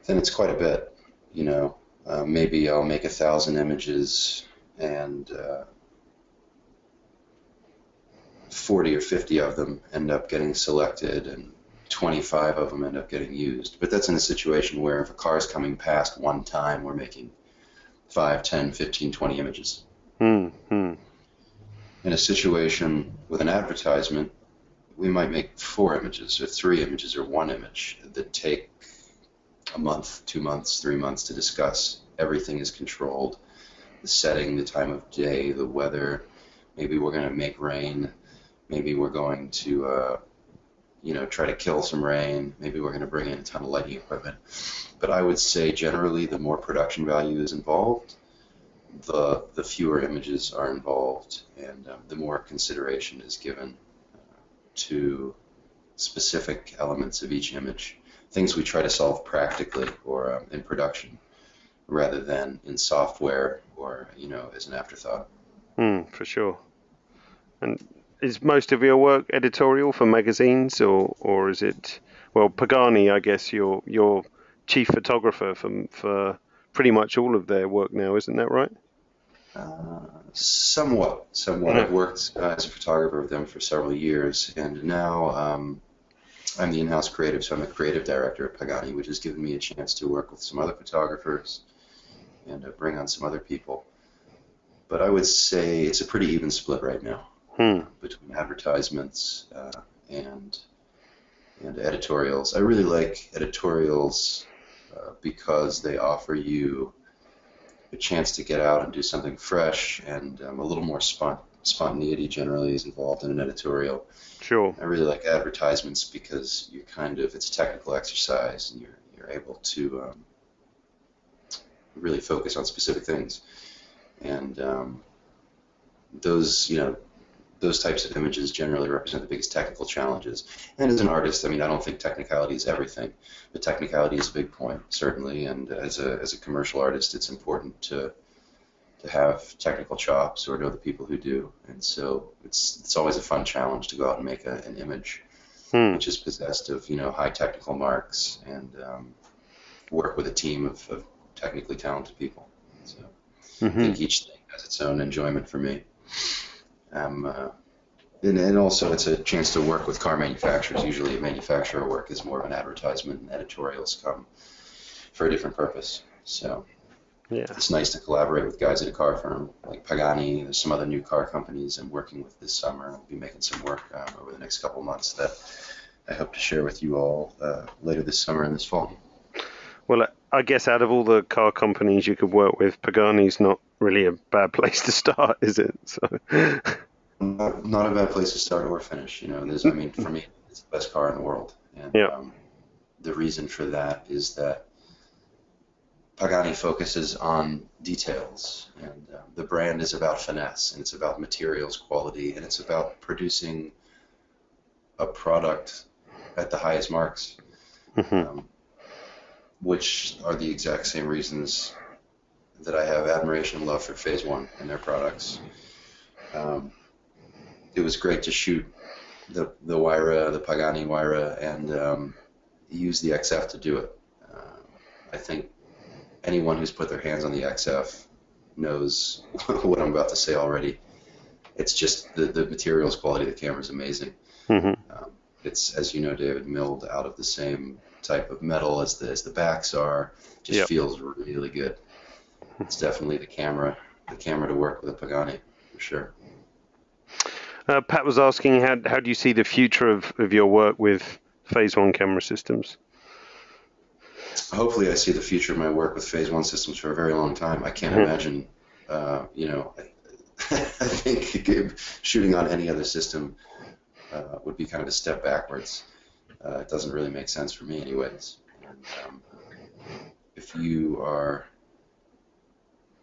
then it's quite a bit. You know, uh, maybe I'll make a thousand images and uh, 40 or 50 of them end up getting selected and 25 of them end up getting used. But that's in a situation where if a car is coming past one time, we're making 5, 10, 15, 20 images. Hmm. Hmm. In a situation with an advertisement, we might make four images or three images or one image that take a month, two months, three months to discuss. Everything is controlled. The setting, the time of day, the weather. Maybe we're going to make rain. Maybe we're going to, uh, you know, try to kill some rain. Maybe we're going to bring in a ton of lighting equipment. But I would say generally, the more production value is involved, the the fewer images are involved, and um, the more consideration is given uh, to specific elements of each image. Things we try to solve practically or um, in production, rather than in software or you know as an afterthought. Hmm. For sure. And is most of your work editorial for magazines, or or is it? Well, Pagani, I guess your your chief photographer for for pretty much all of their work now, isn't that right? Uh, somewhat, somewhat. I've worked uh, as a photographer with them for several years, and now um, I'm the in-house creative, so I'm the creative director at Pagani, which has given me a chance to work with some other photographers and uh, bring on some other people. But I would say it's a pretty even split right now Hmm. between advertisements uh, and and editorials. I really like editorials uh, because they offer you a chance to get out and do something fresh, and um, a little more spont- spontaneity generally is involved in an editorial. Sure. I really like advertisements because you're kind of it's a technical exercise, and you're you're able to um, really focus on specific things, and um, those you know those types of images generally represent the biggest technical challenges. And as an artist, I mean, I don't think technicality is everything, but technicality is a big point certainly. And as a as a commercial artist, it's important to to have technical chops or know the people who do. And so it's it's always a fun challenge to go out and make a, an image Hmm. which is possessed of you know high technical marks and um, work with a team of, of technically talented people. So I hmm think each thing has its own enjoyment for me. Um, uh, and, and also it's a chance to work with car manufacturers. Usually a manufacturer work is more of an advertisement and editorials come for a different purpose. So Yeah. it's nice to collaborate with guys at a car firm like Pagani. There's some other new car companies I'm working with this summer. I'll be making some work um, over the next couple months that I hope to share with you all uh, later this summer and this fall. Well, I guess out of all the car companies you could work with, Pagani's not really a bad place to start, is it? So, Not, not a bad place to start or finish. You know, there's, I mean, for me, it's the best car in the world, and Yeah. um, the reason for that is that Pagani focuses on details, and um, the brand is about finesse, and it's about materials quality, and it's about producing a product at the highest marks, mhm. um, which are the exact same reasons that I have admiration and love for Phase One and their products. Um, it was great to shoot the the Huayra, the Pagani Huayra, and um, use the XF to do it. Uh, I think anyone who's put their hands on the XF knows what I'm about to say already. It's just the, the materials quality of the camera is amazing. Mhm. Um, it's, as you know, David, milled out of the same type of metal as the, as the backs are. Just Yep. feels really good. It's definitely the camera, the camera to work with a Pagani for sure. Uh, Pat was asking how how do you see the future of, of your work with Phase One camera systems? Hopefully, I see the future of my work with Phase One systems for a very long time. I can't Mhm. imagine, uh, you know, I, I think shooting on any other system uh, would be kind of a step backwards. Uh, it doesn't really make sense for me, anyways. And, um, if you are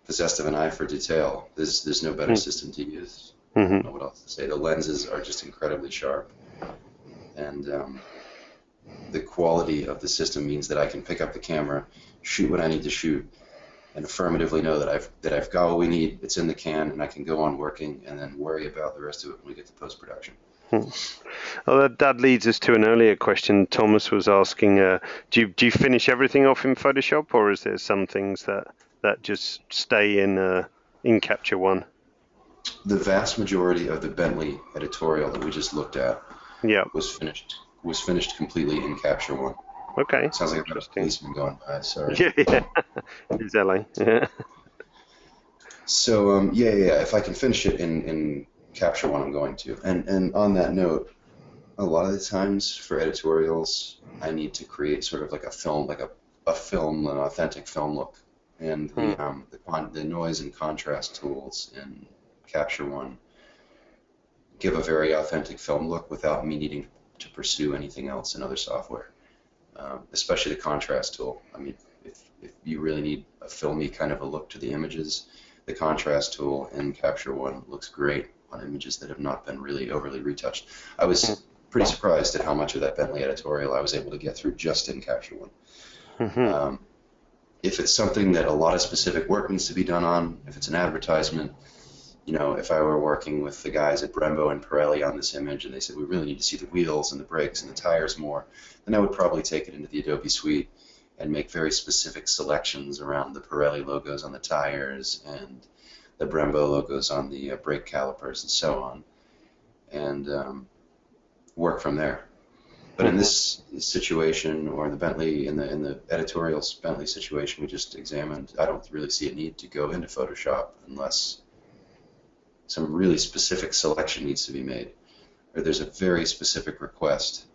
possessed of an eye for detail, there's there's no better Hmm. system to use. hmm I don't know what else to say. The lenses are just incredibly sharp, and um, the quality of the system means that I can pick up the camera, shoot what I need to shoot, and affirmatively know that I've that I've got what we need. It's in the can, and I can go on working, and then worry about the rest of it when we get to post production. Well, that, that leads us to an earlier question. Thomas was asking, uh, do you do you finish everything off in Photoshop, or is there some things that that just stay in uh, in Capture One? The vast majority of the Bentley editorial that we just looked at Yeah. was finished was finished completely in Capture One. Okay. Sounds like a policeman going by. Sorry. Yeah. yeah. It's LA. Yeah. So um, yeah, yeah, yeah. If I can finish it in, in Capture One, I'm going to. And and on that note, a lot of the times for editorials, I need to create sort of like a film, like a, a film, an authentic film look. And the um, the, con- the noise and contrast tools in Capture One give a very authentic film look without me needing to pursue anything else in other software. Um, especially the contrast tool. I mean, if, if you really need a filmy kind of a look to the images, the contrast tool in Capture One looks great on images that have not been really overly retouched. I was pretty surprised at how much of that Bentley editorial I was able to get through just in Capture One. Mhm. Um, if it's something that a lot of specific work needs to be done on, if it's an advertisement, you know, if I were working with the guys at Brembo and Pirelli on this image and they said we really need to see the wheels and the brakes and the tires more, then I would probably take it into the Adobe Suite and make very specific selections around the Pirelli logos on the tires and the Brembo logos on the uh, brake calipers and so on, and um, work from there. But in this situation, or in the Bentley, in the in the editorial Bentley situation we just examined, I don't really see a need to go into Photoshop unless some really specific selection needs to be made, or there's a very specific request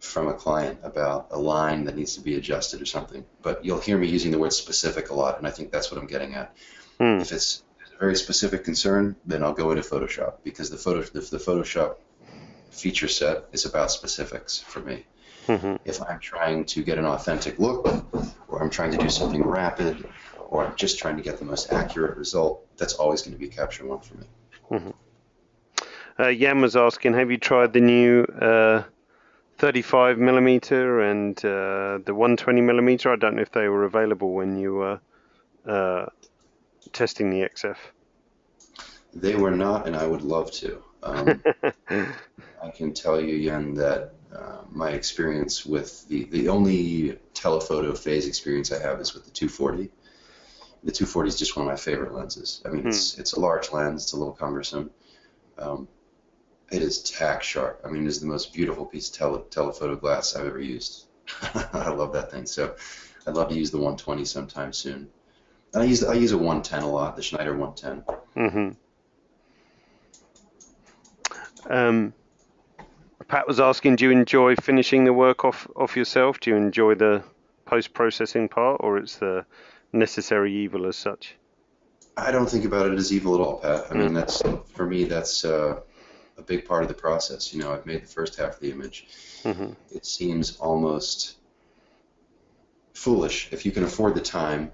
from a client about a line that needs to be adjusted or something. But you'll hear me using the word specific a lot, and I think that's what I'm getting at. Hmm. If it's a very specific concern, then I'll go into Photoshop because the photo the, the Photoshop feature set is about specifics for me. Mm-hmm. If I'm trying to get an authentic look, or I'm trying to do something rapid, or I'm just trying to get the most accurate result, that's always going to be Capture One for me. Mm-hmm. Uh, Jan was asking, have you tried the new uh, 35 millimeter and uh, the 120 millimeter? I don't know if they were available when you were uh, testing the XF. They were not, and I would love to. Um, I can tell you, Jan, that uh, my experience with the the only telephoto phase experience I have is with the 240. The 240 is just one of my favorite lenses. I mean, hmm. it's it's a large lens, it's a little cumbersome. Um, it is tack sharp. I mean, it is the most beautiful piece of tele, telephoto glass I've ever used. I love that thing. So I'd love to use the 120 sometime soon. And I use I use a 110 a lot, the Schneider 110. Mm-hmm. Um, Pat was asking, do you enjoy finishing the work off, off yourself? Do you enjoy the post processing part, or it's the necessary evil as such? I don't think about it as evil at all, Pat. I mean, mm. that's for me. That's uh, a big part of the process. You know, I've made the first half of the image. Mm-hmm. It seems almost foolish if you can afford the time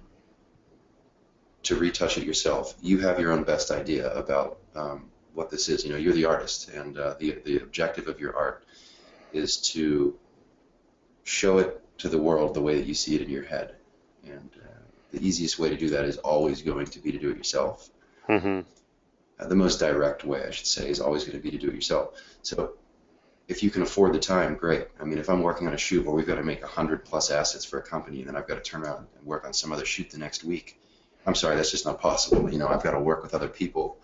to retouch it yourself. You have your own best idea about um, what this is. You know, you're the artist, and uh, the the objective of your art is to show it to the world the way that you see it in your head. And uh, the easiest way to do that is always going to be to do it yourself. Mm-hmm. Uh, the most direct way, I should say, is always going to be to do it yourself. So if you can afford the time, great. I mean, if I'm working on a shoot where we've got to make 100 plus assets for a company and then I've got to turn around and work on some other shoot the next week, I'm sorry, that's just not possible. You know, I've got to work with other people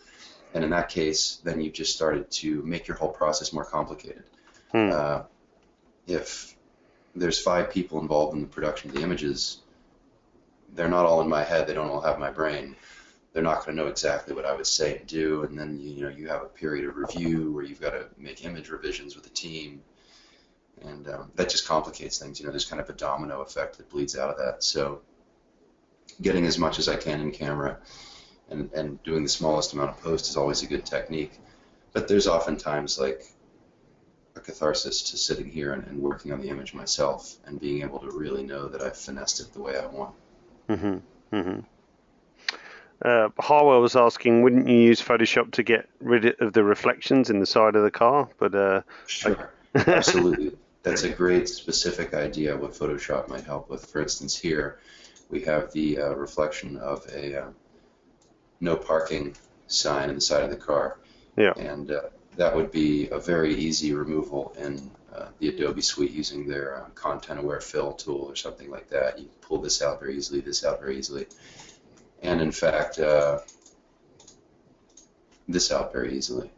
and in that case, then you've just started to make your whole process more complicated. Hmm. Uh, if there's five people involved in the production of the images, they're not all in my head. They don't all have my brain. They're not going to know exactly what I would say and do. And then you know you have a period of review where you've got to make image revisions with the team, and um, that just complicates things. You know, there's kind of a domino effect that bleeds out of that. So, getting as much as I can in camera and, and doing the smallest amount of post is always a good technique. But there's oftentimes like a catharsis to sitting here and, and working on the image myself and being able to really know that I've finessed it the way I want. Mm-hmm. Mm-hmm. Uh, Harwell was asking, wouldn't you use Photoshop to get rid of the reflections in the side of the car? But uh, sure, absolutely. That's a great specific idea what Photoshop might help with. For instance, here we have the uh, reflection of a uh, no parking sign in the side of the car. Yeah. And uh, that would be a very easy removal in uh, the Adobe Suite using their uh, content aware fill tool or something like that. You can pull this out very easily, this out very easily. And in fact, uh, this out very easily.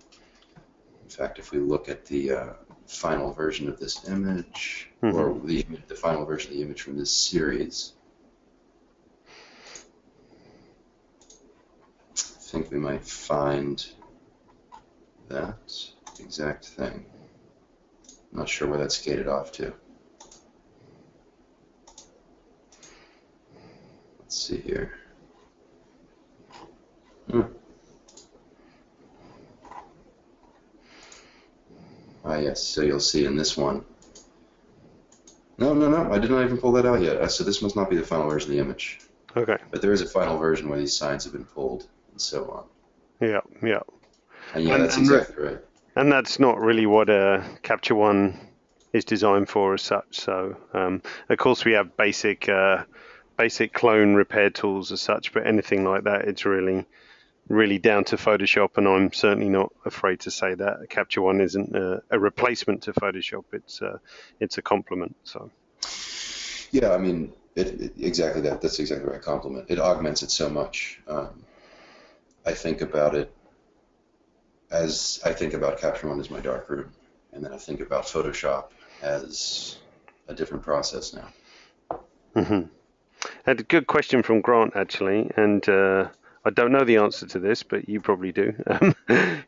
In fact, if we look at the uh, final version of this image, mm-hmm. or the, the final version of the image from this series, think we might find that exact thing. I'm not sure where that's gated off to. Let's see here. Hmm. Ah, yes, so you'll see in this one. No, no, no, I did not even pull that out yet. Uh, so this must not be the final version of the image. Okay. But there is a final version where these signs have been pulled and so on. Yeah, yeah. And yeah, and, that's exactly right. And that's not really what a Capture One is designed for as such. So, um, of course, we have basic uh, basic clone repair tools as such, but anything like that, it's really really down to Photoshop, and I'm certainly not afraid to say that Capture One isn't a, a replacement to Photoshop. It's a, uh, it's a complement. So. Yeah, I mean, it, it, exactly that. That's exactly right compliment. It augments it so much. Um, I think about it as I think about Capture One as my dark room, and then I think about Photoshop as a different process now. Mm-hmm. Had a good question from Grant actually, and uh, I don't know the answer to this, but you probably do. Um,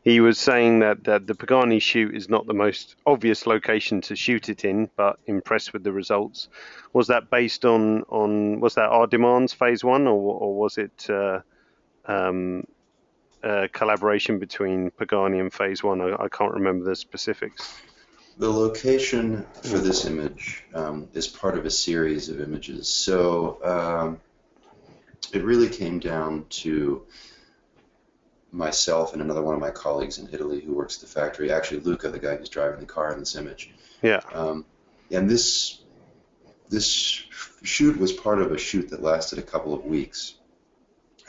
he was saying that, that the Pagani shoot is not the most obvious location to shoot it in, but impressed with the results. Was that based on on was that our demands phase one, or or was it uh, um, a collaboration between Pagani and phase one? I, I can't remember the specifics. The location for this image um, is part of a series of images. So um, it really came down to myself and another one of my colleagues in Italy who works at the factory, actually Luca, the guy who's driving the car in this image. Yeah. Um, and this this shoot was part of a shoot that lasted a couple of weeks.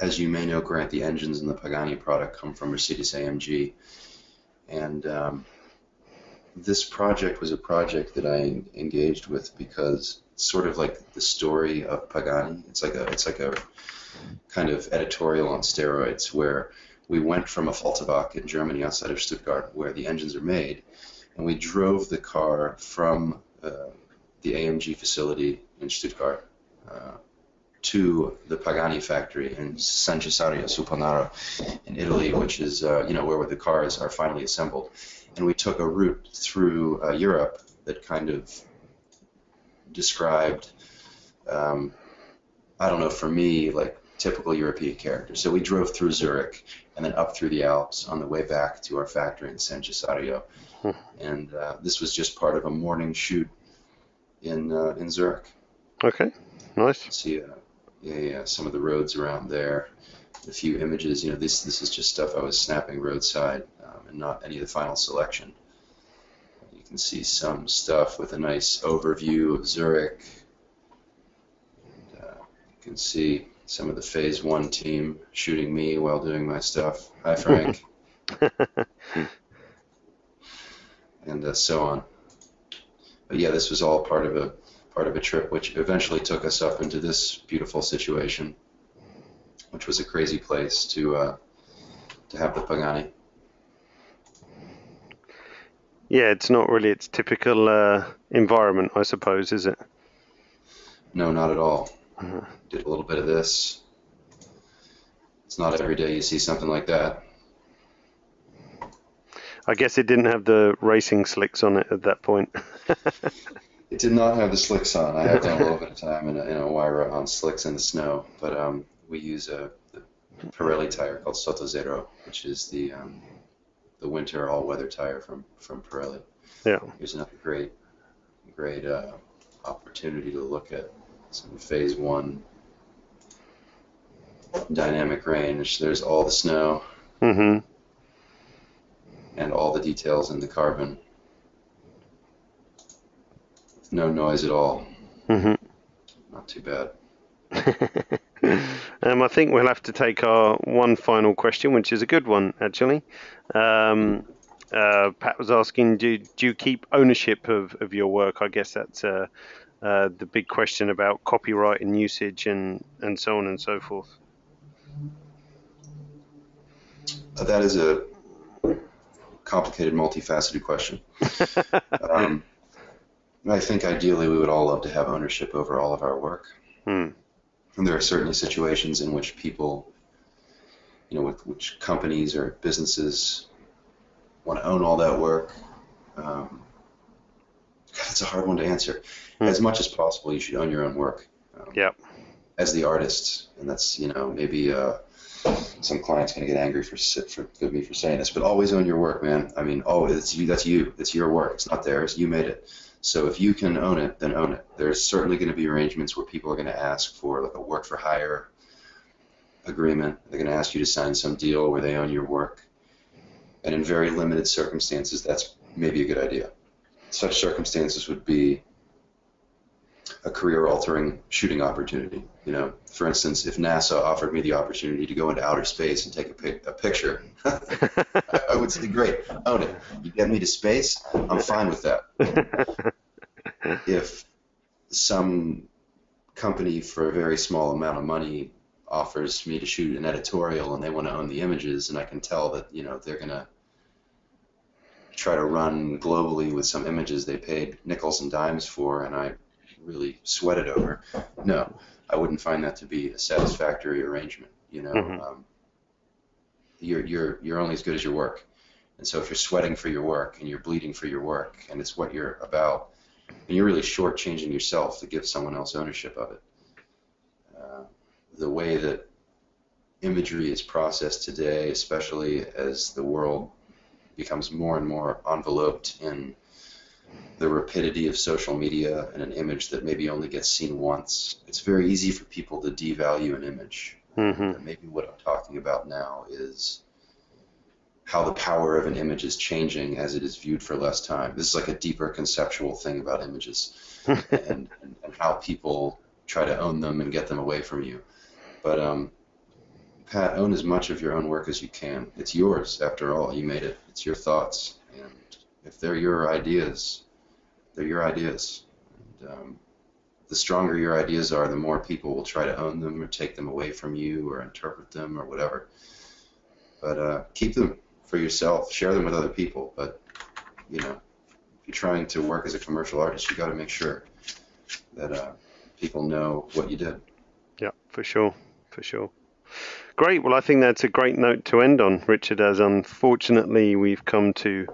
As you may know, Grant, the engines in the Pagani product come from Mercedes AMG, and um, this project was a project that I engaged with because it's sort of like the story of Pagani. It's like a it's like a kind of editorial on steroids where we went from Affalterbach in Germany outside of Stuttgart where the engines are made, and we drove the car from uh, the AMG facility in Stuttgart uh, to the Pagani factory in San Cesario sul Panaro in Italy, which is uh, you know where the cars are finally assembled and we took a route through uh, Europe that kind of described, um, I don't know, for me, like typical European characters. So we drove through Zurich and then up through the Alps on the way back to our factory in San Cesario. Hmm. And uh, this was just part of a morning shoot in uh, in Zurich. Okay, nice. See, uh, yeah, yeah, some of the roads around there. A few images. You know, this this is just stuff I was snapping roadside and not any of the final selection. You can see some stuff with a nice overview of Zurich. And, uh, you can see some of the Phase One team shooting me while doing my stuff. Hi, Frank. and uh, so on. But yeah, this was all part of a part of a trip, which eventually took us up into this beautiful situation, which was a crazy place to uh, to have the Pagani. Yeah, it's not really its typical uh, environment, I suppose, is it? No, not at all. Uh-huh. Did a little bit of this. It's not every day you see something like that. I guess it didn't have the racing slicks on it at that point. it did not have the slicks on. I have done a little bit of time in a, in a Huayra on slicks in the snow, but um, we use a, a Pirelli tire called Sotto Zero, which is the um, the winter all-weather tire from from Pirelli. Yeah. Here's another great great uh, opportunity to look at some phase one dynamic range. There's all the snow mm-hmm. and all the details in the carbon. No noise at all. Mm-hmm. Not too bad. um, I think we'll have to take our one final question, which is a good one, actually. Um, uh, Pat was asking, do, do you keep ownership of, of your work? I guess that's uh, uh, the big question about copyright and usage and, and so on and so forth. Uh, that is a complicated, multifaceted question. um, I think ideally we would all love to have ownership over all of our work. Hmm. And there are certainly situations in which people, you know, with which companies or businesses want to own all that work. Um, God, it's a hard one to answer. Hmm. As much as possible, you should own your own work. Um, yep. As the artist, and that's you know maybe uh, some clients gonna get angry for for me for saying this, but always own your work, man. I mean, oh, it's you. That's you. It's your work. It's not theirs. You made it. So if you can own it, then own it. There's certainly going to be arrangements where people are going to ask for like a work for hire agreement. They're going to ask you to sign some deal where they own your work. And in very limited circumstances, that's maybe a good idea. Such circumstances would be a career-altering shooting opportunity. You know, for instance, if NASA offered me the opportunity to go into outer space and take a, pic- a picture, I would say, "Great, own it. You get me to space, I'm fine with that." if some company for a very small amount of money offers me to shoot an editorial and they want to own the images and I can tell that you know they're gonna try to run globally with some images they paid nickels and dimes for and I really sweated over. No, I wouldn't find that to be a satisfactory arrangement. You know, Mhm. um, you're you're you're only as good as your work, and so if you're sweating for your work and you're bleeding for your work and it's what you're about, and you're really shortchanging yourself to give someone else ownership of it. Uh, the way that imagery is processed today, especially as the world becomes more and more enveloped in the rapidity of social media and an image that maybe only gets seen once, it's very easy for people to devalue an image. hmm And maybe what I'm talking about now is how the power of an image is changing as it is viewed for less time. This is like a deeper conceptual thing about images and, and, and how people try to own them and get them away from you. But um, Pat, own as much of your own work as you can. It's yours, after all. You made it. It's your thoughts, if they're your ideas, they're your ideas. And, um, the stronger your ideas are, the more people will try to own them or take them away from you or interpret them or whatever. But uh, keep them for yourself. Share them with other people. But you know, if you're trying to work as a commercial artist, you got to make sure that uh, people know what you did. Yeah, for sure, for sure. Great. Well, I think that's a great note to end on, Richard. As unfortunately we've come to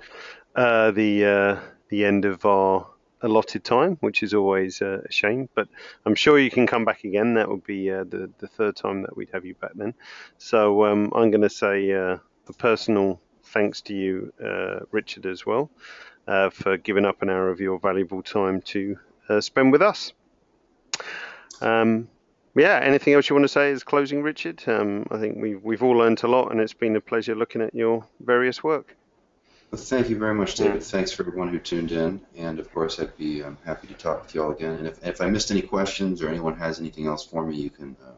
uh, the uh, the end of our allotted time, which is always uh, a shame. But I'm sure you can come back again. That would be uh, the the third time that we'd have you back then. So um, I'm going to say uh, a personal thanks to you, Richard, as well, for giving up an hour of your valuable time to spend with us. Um, yeah, anything else you want to say as closing, Richard? Um, I think we've, we've all learned a lot, and it's been a pleasure looking at your various work. Well, thank you very much, David. Thanks for everyone who tuned in. And of course, I'd be um, happy to talk with you all again. And if, if I missed any questions or anyone has anything else for me, you can uh,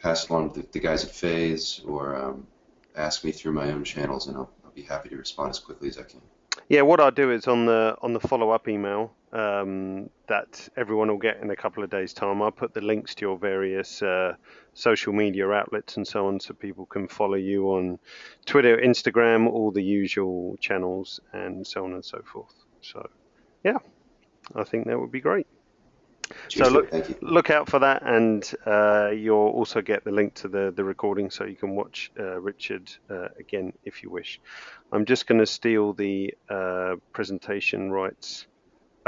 pass it along to the, the guys at Phase or um, ask me through my own channels, and I'll, I'll be happy to respond as quickly as I can. Yeah, what I'll do is on the on the follow up email um, that everyone will get in a couple of days' time. I'll put the links to your various uh, social media outlets and so on, so people can follow you on Twitter, Instagram, all the usual channels, and so on and so forth. So, yeah, I think that would be great. Cheers, So look- David. Thank you. Look out for that, and uh, you'll also get the link to the the recording, so you can watch uh, Richard uh, again if you wish. I'm just going to steal the uh, presentation rights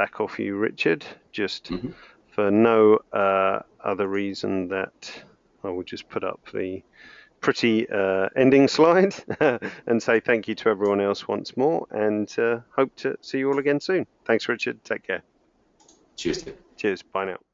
back off you, Richard, just Mhm. for no uh, other reason that I will just put up the pretty uh, ending slide and say thank you to everyone else once more, and uh, hope to see you all again soon. Thanks, Richard. Take care. Cheers, Cheers. Bye now.